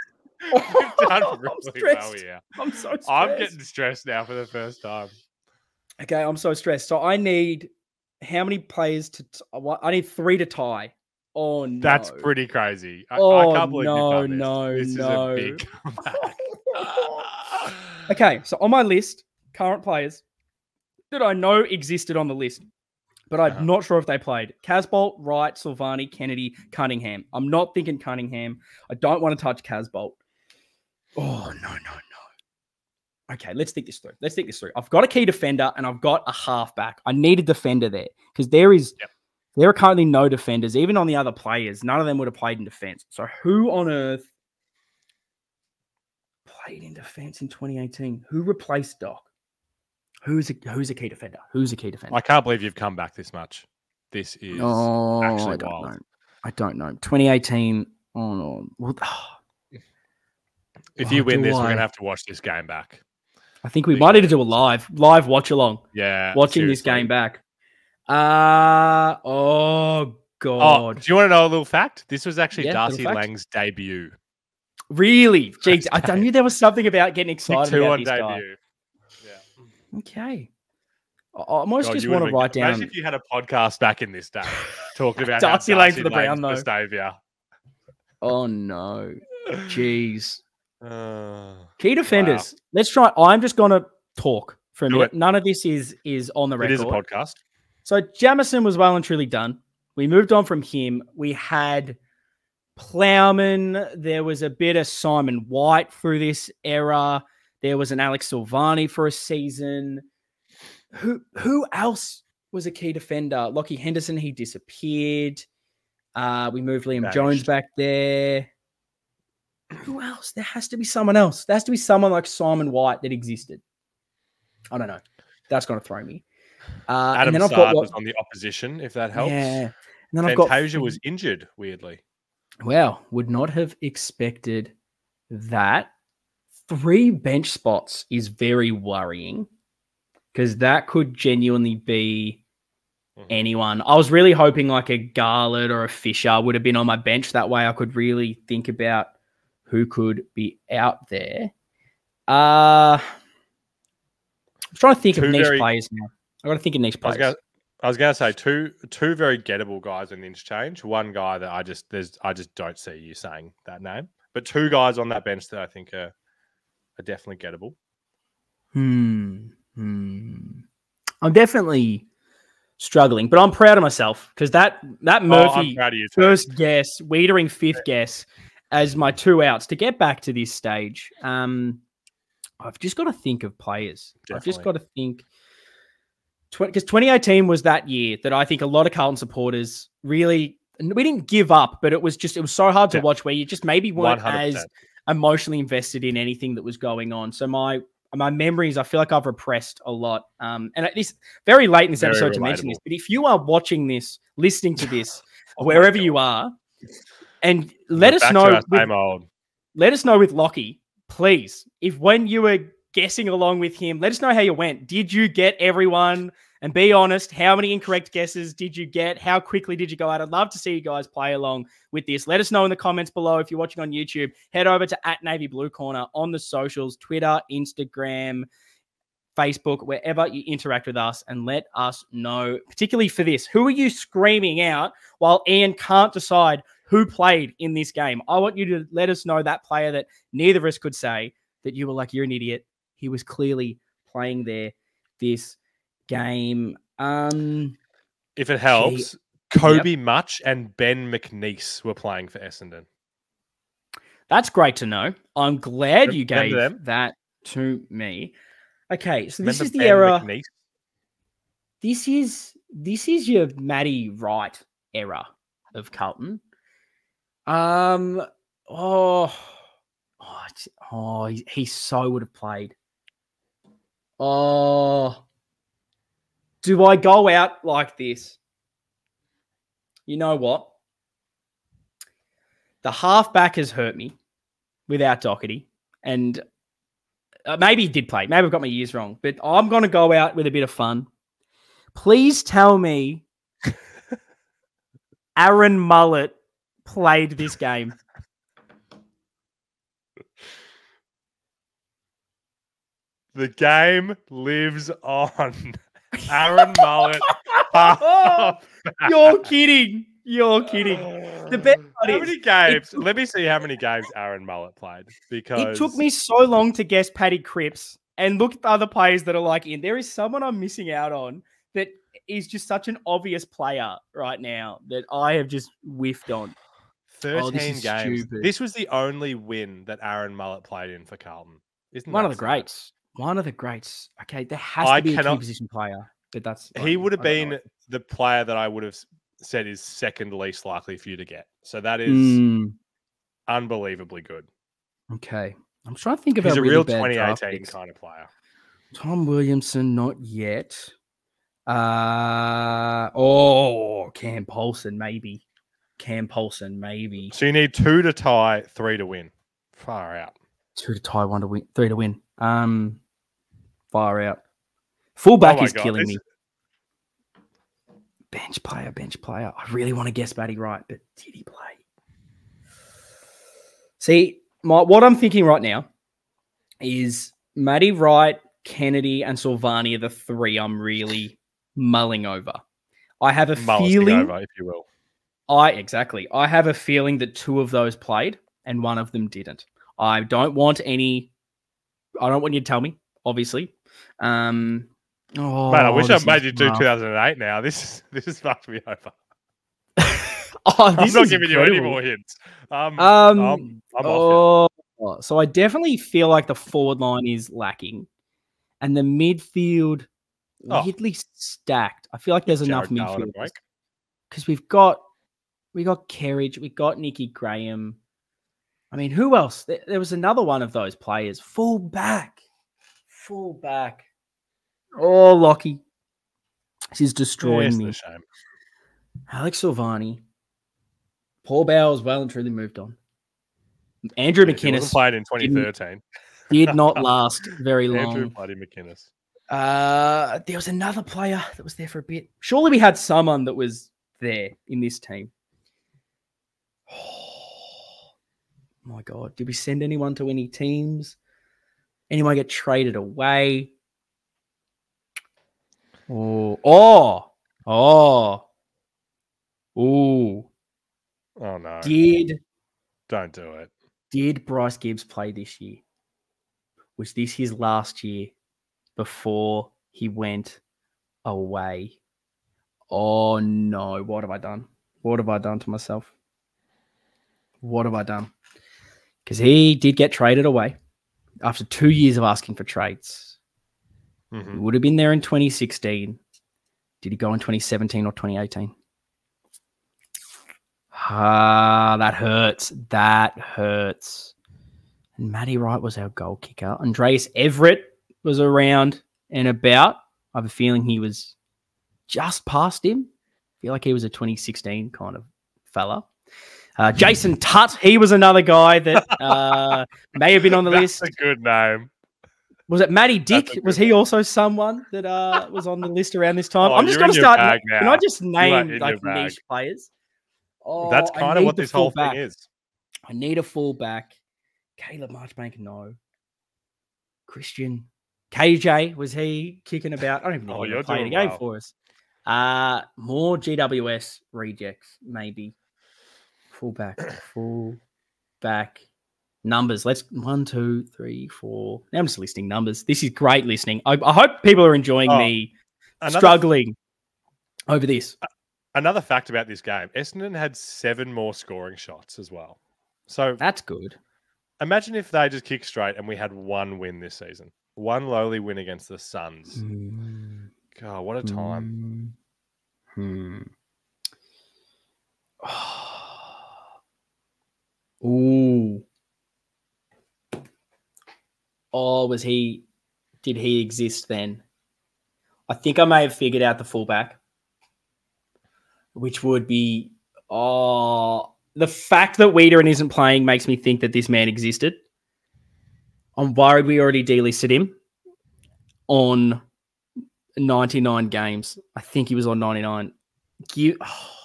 You've [LAUGHS] done I'm really well here. I'm so stressed. I'm getting stressed now for the first time. Okay, I'm so stressed. So I need how many players to? T- uh, I need three to tie. Oh no, That's pretty crazy. I, Oh, I can't believe no, you've done this. no, this no. is a big comeback. okay, so on my list, current players that I know existed on the list, but I'm Uh-huh. not sure if they played. Casboult, Wright, Silvagni, Kennedy, Cunningham. I'm not thinking Cunningham. I don't want to touch Casboult. Oh no, no, no. Okay, let's think this through. Let's think this through. I've got a key defender and I've got a halfback. I need a defender there because there is Yep. there are currently no defenders, even on the other players. None of them would have played in defense. So who on earth played in defense in 2018? Who replaced Doc? Who's a who's a key defender? Who's a key defender? I can't believe you've come back this much. This is oh, actually I don't wild. know. I don't know. 2018. Oh no. Well, [SIGHS] If Oh, you win do this, we're gonna have to watch this game back. I think we might need to do a live live watch along. Yeah, watching this game back. Uh oh Oh, god. do you want to know a little fact? This was actually Yeah, Darcy. Lang's debut. Really? Jeez, I, I knew there was something about getting excited about on this guy. Okay. I almost God, just want to write down. Imagine if you had a podcast back in this day [LAUGHS] talking about Darcy Darcy for the Brown, though. saviour. Oh no. Jeez. [LAUGHS] Uh, Key defenders. Let's try. I'm just gonna talk for a Do minute. it. None of this is is on the it record. is a podcast. So Jamison was well and truly done. We moved on from him. We had Plowman. There was a bit of Simon White through this era. There was an Alex Silvagni for a season. Who who else was a key defender? Lachie Henderson. He disappeared. Uh, we moved Liam Jones back there. Who else? There has to be someone else. There has to be someone like Simon White that existed. I don't know. That's going to throw me. Uh, Adam and then I've Sard got what, was on the opposition, if that helps. yeah. And then I've got Fantasia was injured, weirdly. Wow, would not have expected that. Three bench spots is very worrying because that could genuinely be Mhm. anyone. I was really hoping like a Garlett or a Fisher would have been on my bench. That way I could really think about who could be out there. Uh, I'm trying to think Two of niche very- players now. I got to think of niche I was players. gonna, I was gonna say two two very gettable guys in the interchange. One guy that I just there's I just don't see you saying that name, but two guys on that bench that I think are are definitely gettable. Hmm. Hmm. I'm definitely struggling, but I'm proud of myself because that that Oh, Murphy you. First guess, Weitering fifth guess as my two outs to get back to this stage. Um, I've just got to think of players. I've just got to think because 2018 was that year that I think a lot of Carlton supporters really we didn't give up, but it was just it was so hard to Yeah. watch where you just maybe weren't as 100%. Emotionally invested in anything that was going on. So my my memories, I feel like I've repressed a lot. Um, and this very late in this Very episode to mention this, but if you are watching this, listening to [LAUGHS] this, wherever you are, and let We're us know, with, old. let us know with Lachy, please. If when you were guessing along with him, let us know how you went. Did you get everyone? And be honest, how many incorrect guesses did you get? How quickly did you go out? I'd love to see you guys play along with this. Let us know in the comments below. If you're watching on YouTube, head over to at Navy Blue Corner on the socials, Twitter, Instagram, Facebook, wherever you interact with us, and let us know, particularly for this. Who are you screaming out while Ian can't decide who played in this game? I want you to let us know that player that neither of us could say that you were like, you're an idiot. He was clearly playing there this game. Um, If it helps, Kobe Mutch and Ben McNiece were playing for Essendon. that's great to know. I'm glad you gave them? that to me. Okay, so this Remember is the Ben era. McNiece? this is this is your Matty Wright era of Carlton. Um. Oh. Oh. oh he, he so would have played. Oh. Do I go out like this? You know what? The halfback has hurt me without Docherty, and uh, maybe he did play. Maybe I've got my years wrong, but I'm going to go out with a bit of fun. Please tell me [LAUGHS] Aaron Mullett played this game? The game lives on. [LAUGHS] Aaron Mullett. [LAUGHS] Oh. [LAUGHS] You're kidding. You're kidding. The best how many games? Took, Let me see how many games Aaron Mullett played. Because it took me so long to guess Paddy Cripps and look at the other players that are like in. There is someone I'm missing out on that is just such an obvious player right now that I have just whiffed on. 13 oh, games. Stupid. This was the only win that Aaron Mullett played in for Carlton. Isn't one of the greats? One of the greats. Okay, there has I to be cannot, a key position player, but that's he would have been the player that I would have said is second least likely for you to get. So that is mm. unbelievably good. Okay, I'm trying to think of He's a, really real 2018 kind of player. Tom Williamson, not yet. Uh oh, Cam Polson, maybe. Cam Polson, maybe. So you need two to tie, three to win. Far out. Two to tie, one to win, three to win. Um, far out. Fullback oh is God. killing me. Bench player, bench player. I really want to guess Batty right, but did he play? See, my, what I'm thinking right now is Matty Wright, Kennedy, and Silvagni are the three I'm really mulling over. I have a Mulling feeling, over, if you will. I exactly. I have a feeling that two of those played and one of them didn't. I don't want any. I don't want you to tell me, obviously. Um, oh, Man, I wish I made you do 2008 now. This is this is fucked me over. [LAUGHS] oh, I'm not giving incredible. you any more hints. Um, um I'm, I'm oh, so I definitely feel like the forward line is lacking, and the midfield oh. weirdly stacked. I feel like there's Jared enough midfield because we've got we got Kerridge, we got Nicky Graham. I mean, who else? There, there was another one of those players, full back, full back. Oh, Lachy, She's destroying yeah, me. Shame. Alex Silvagni, Paul Bowers, well and truly moved on. Andrew yeah, McInnes played in 2013. Did not [LAUGHS] last very long. Andrew Bloody McInnes. Uh, there was another player that was there for a bit. Surely we had someone that was there in this team. Oh [SIGHS] my god! Did we send anyone to any teams? Anyone get traded away? Oh, oh, oh, oh! Oh no! Did don't do it? Did Bryce Gibbs play this year? Was this his last year? before he went away. Oh no, what have I done? What have I done to myself? What have I done? Because he did get traded away after two years of asking for trades. Mm-hmm. He would have been there in 2016. Did he go in 2017 or 2018? Ah, that hurts. That hurts. And Matty Wright was our goal kicker. Andrejs Everitt was around and about. I have a feeling he was just past him. I feel like he was a 2016 kind of fella. Uh, Jason Tutt, he was another guy that [LAUGHS] uh, may have been on the That's list. a good name. Was it Matty Dick? Was he also someone that uh, [LAUGHS] was on the list around this time? Oh, I'm just going to start. Can I just name like niche players? Oh, That's kind of what this whole back. thing is. I need a fullback. Caleb Marchbank, no. Christian, KJ, was he kicking about? I don't even know. Oh, you're playing a game well. for us. Uh, more GWS rejects, maybe. Fullback, full back numbers. Let's one, two, three, four. Now I'm just listing numbers. This is great listening. I, I hope people are enjoying oh, me another, struggling over this. Another fact about this game: Essendon had seven more scoring shots as well. So that's good. Imagine if they just kick straight and we had one win this season. One lowly win against the Suns. Mm. God, what a time. Hmm. Ooh. Oh, was he? Did he exist then? I think I may have figured out the fullback, which would be. Oh, the fact that Weitering isn't playing makes me think that this man existed. I'm worried we already delisted him on 99 games. I think he was on 99. You, oh.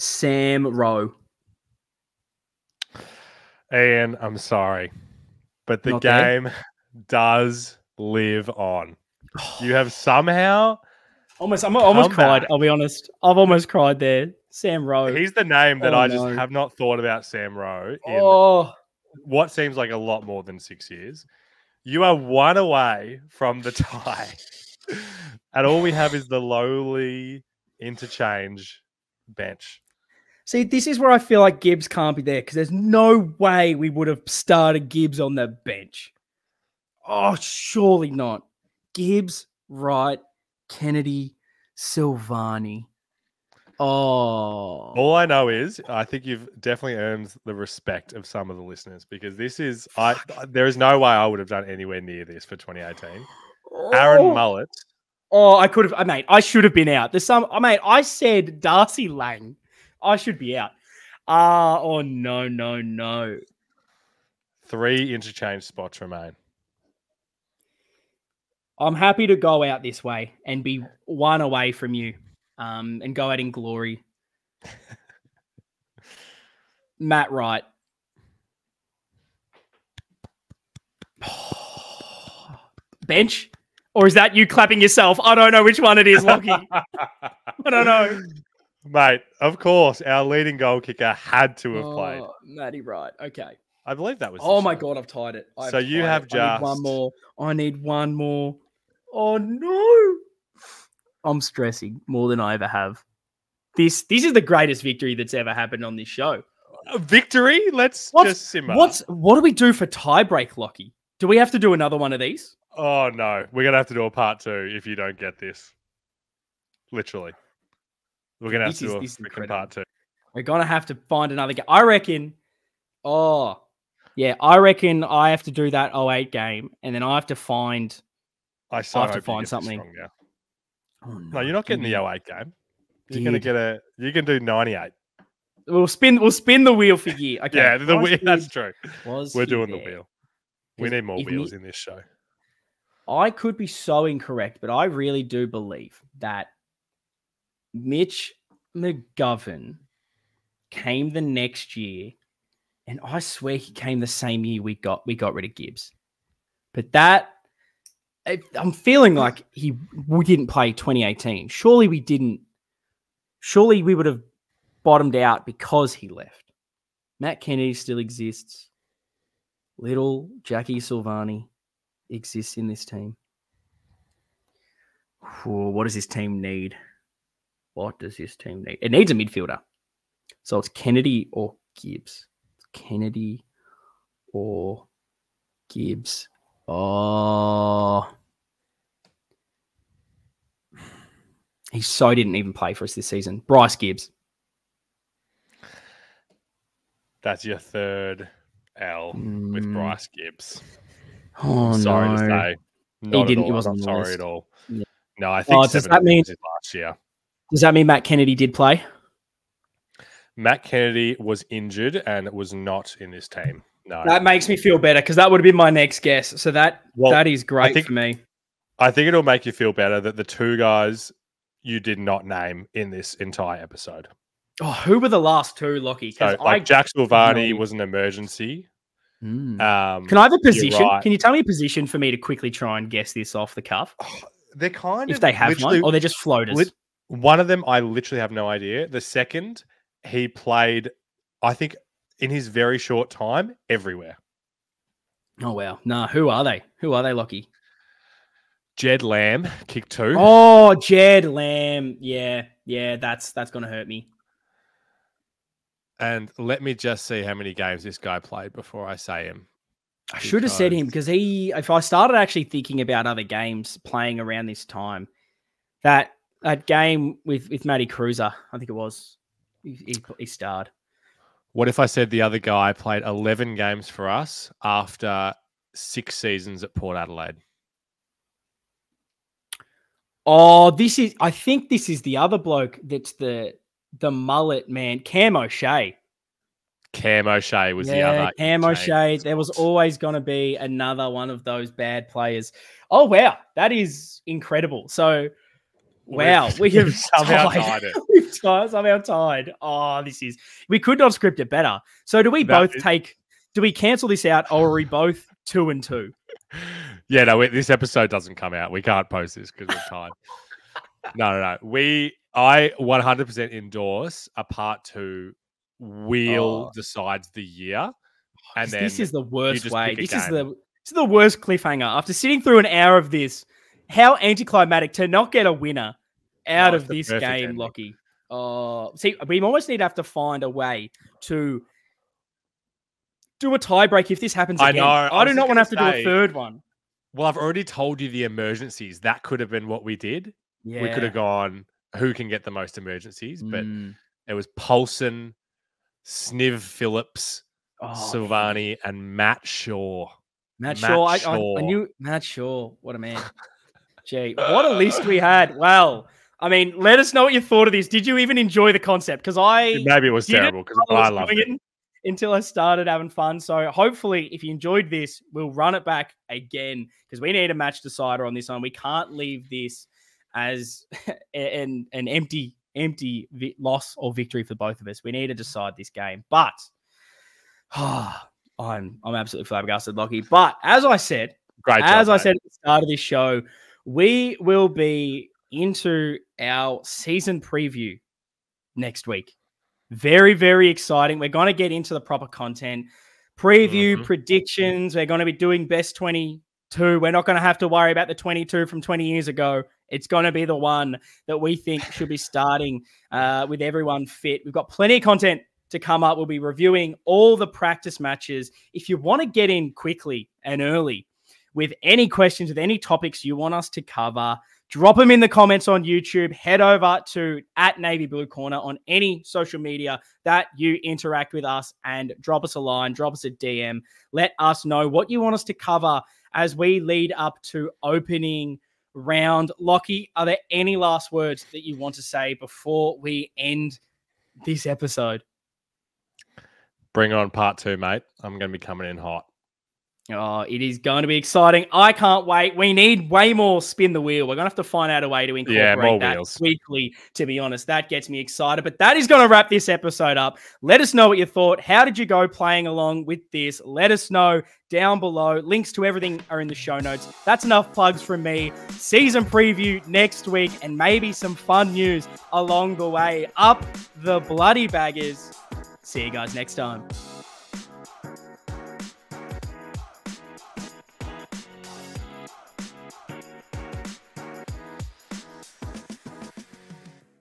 Sam Rowe. Ian, I'm sorry, but the Not game does live on. [SIGHS] You have somehow. Almost, I'm almost cried. back. I'll be honest. I've almost cried there. Sam Rowe. He's the name that Oh, I just no. have not thought about Sam Rowe in oh, what seems like a lot more than six years. You are one away from the tie. [LAUGHS] and all we have is the lowly interchange bench. See, this is where I feel like Gibbs can't be there because there's no way we would have started Gibbs on the bench. Oh, surely not. Gibbs, Wright, Kennedy, Silvagni. Oh, All I know is I think you've definitely earned the respect of some of the listeners because this is I there is no way I would have done anywhere near this for 2018. Aaron Oh. Mullett. Oh, I could have, uh, mate. I should have been out. There's some, uh, mate. I said Darcy Lang. I should be out. Ah, oh no, no, no. Three interchange spots remain. I'm happy to go out this way and be one away from you, um, and go out in glory. [LAUGHS] Matt Wright. [SIGHS] Bench, or is that you clapping yourself? I don't know which one it is, Lachy. [LAUGHS] I don't know. Mate, of course, our leading goal kicker had to have played. Oh, Matty Wright. Okay. I believe that was. Oh my god, I've tied it. I've So you have it. I need one more. I need one more. Oh no. I'm stressing more than I ever have. This this is the greatest victory that's ever happened on this show. A victory? Let's What's- just simmer. What's what do we do for tiebreak, Lachy? Do we have to do another one of these? Oh no, we're gonna have to do a part two if you don't get this. Literally, we're gonna have This to is- do a is freaking part two. We're gonna have to find another game. I reckon. Oh, yeah. I reckon I have to do that 08 game, and then I have to find. I so have to find something. yeah. Oh, No, you're not getting the give 08 game. You're gonna get a. You can do 98. We'll spin. We'll spin the wheel for you. Okay. yeah, the wheel. [LAUGHS] That's true. was We're doing the wheel. We need more wheels in this show. I could be so incorrect, but I really do believe that Mitch McGovern came the next year, and I swear he came the same year we got we got rid of Gibbs. But that I'm feeling like he we didn't play 2018. Surely we didn't. Surely we would have bottomed out because he left. Matt Kennedy still exists. Little Jackie Silvagni exists in this team. Whew, what does this team need? What does this team need? It needs a midfielder. So it's Kennedy or Gibbs. Kennedy or Gibbs. Oh. He so didn't even play for us this season. Bryce Gibbs. That's your third L with Mm. Bryce Gibbs. Oh, sorry no. to say. Not didn't- At he wasn't I'm sorry list. at all. Yeah. No, I think Oh, does that mean- last year. Does that mean Matt Kennedy did play? Matt Kennedy was injured and was not in this team. No, That makes me feel better because that would have been my next guess. So that Well, that is great think- for me. I think it'll make you feel better that the two guys you did not name in this entire episode. Oh, who were the last two, Lachy? So, 'Cause like I Jack Silvagni idea. was an emergency. Hmm. Um, Can I have a position? right. Can you tell me a position for me to quickly try and guess this off the cuff? they're kind If of if they have literally- one, or they're just floaters. lit- one of them, I literally have no idea. The second, he played, I think, in his very short time, everywhere. oh wow, nah. Who are they? Who are they, Lachy? Jed Lamb, kick two. Oh, Jed Lamb. Yeah, yeah. That's that's gonna hurt me. And let me just see how many games this guy played before I say him. I should have said him Because- because he. If I started actually thinking about other games playing around this time, that that game with with Matty Kreuzer, I think it was, he, he, he starred. What if I said the other guy played 11 games for us after six seasons at Port Adelaide? Oh, this is. I think this is the other bloke. That's the the mullet man, Cam O'Shea. Cam O'Shea was the other. Cam O'Shea. There was always going to be another one of those bad players. Oh wow, that is incredible. So Wow, we [LAUGHS] have somehow tied, tied it. [LAUGHS] We've somehow tied. Oh, this is. We could not script it better. So, do we both is... take? Do we cancel this out, or are we both two and two? [LAUGHS] Yeah, no. this episode doesn't come out. We can't post this because we're time. no, no, no. We, I 100% endorse a part two. Wheel oh. decides the year, oh, and then this is the worst way. This is the this is the worst cliffhanger. After sitting through an hour of this, how anticlimactic to not get a winner out of this game, ending. Lachy. Oh, see, we almost need to have to find a way to do a tiebreak if this happens again. I know. I, I do not want to have to say, do a third one. Well, I've already told you the emergencies. That could have been what we did. Yeah. We could have gone, who can get the most emergencies? But mm. it was Paulson, Sniv Phillips, oh, Silvagni, man. and Matt Shaw. Matt, Matt Shaw. Shaw. I, I, knew Matt Shaw. What a man. [LAUGHS] Gee, what a list we had. Well, I mean, let us know what you thought of this. Did you even enjoy the concept? Because I maybe it was terrible because I, I loved it. it until I started having fun. So hopefully, if you enjoyed this, we'll run it back again because we need a match decider on this one. We can't leave this as [LAUGHS] an an empty empty loss or victory for both of us. We need to decide this game. But oh, [SIGHS] I'm I'm absolutely flabbergasted, Lachy. But as I said, great. Job, as mate. I said at the start of this show, we will be into our season preview next week. Very, very exciting. We're going to get into the proper content, preview, mm-hmm. predictions. We're going to be doing best 22. We're not going to have to worry about the 22 from 20 years ago. It's going to be the one that we think should be starting uh, with everyone fit. We've got plenty of content to come up. We'll be reviewing all the practice matches. If you want to get in quickly and early with any questions, with any topics you want us to cover, drop them in the comments on YouTube. Head over to at Navy Blue Corner on any social media that you interact with us and drop us a line, drop us a DM. Let us know what you want us to cover as we lead up to opening round. Lachy, are there any last words that you want to say before we end this episode? Bring on part two, mate. I'm going to be coming in hot. Oh, it is going to be exciting. I can't wait. We need way more spin the wheel. We're going to have to find out a way to incorporate yeah, that wheels. weekly, to be honest. That gets me excited. But that is going to wrap this episode up. Let us know what you thought. How did you go playing along with this? Let us know down below. Links to everything are in the show notes. That's enough plugs from me. Season preview next week and maybe some fun news along the way. Up the bloody baggers. See you guys next time.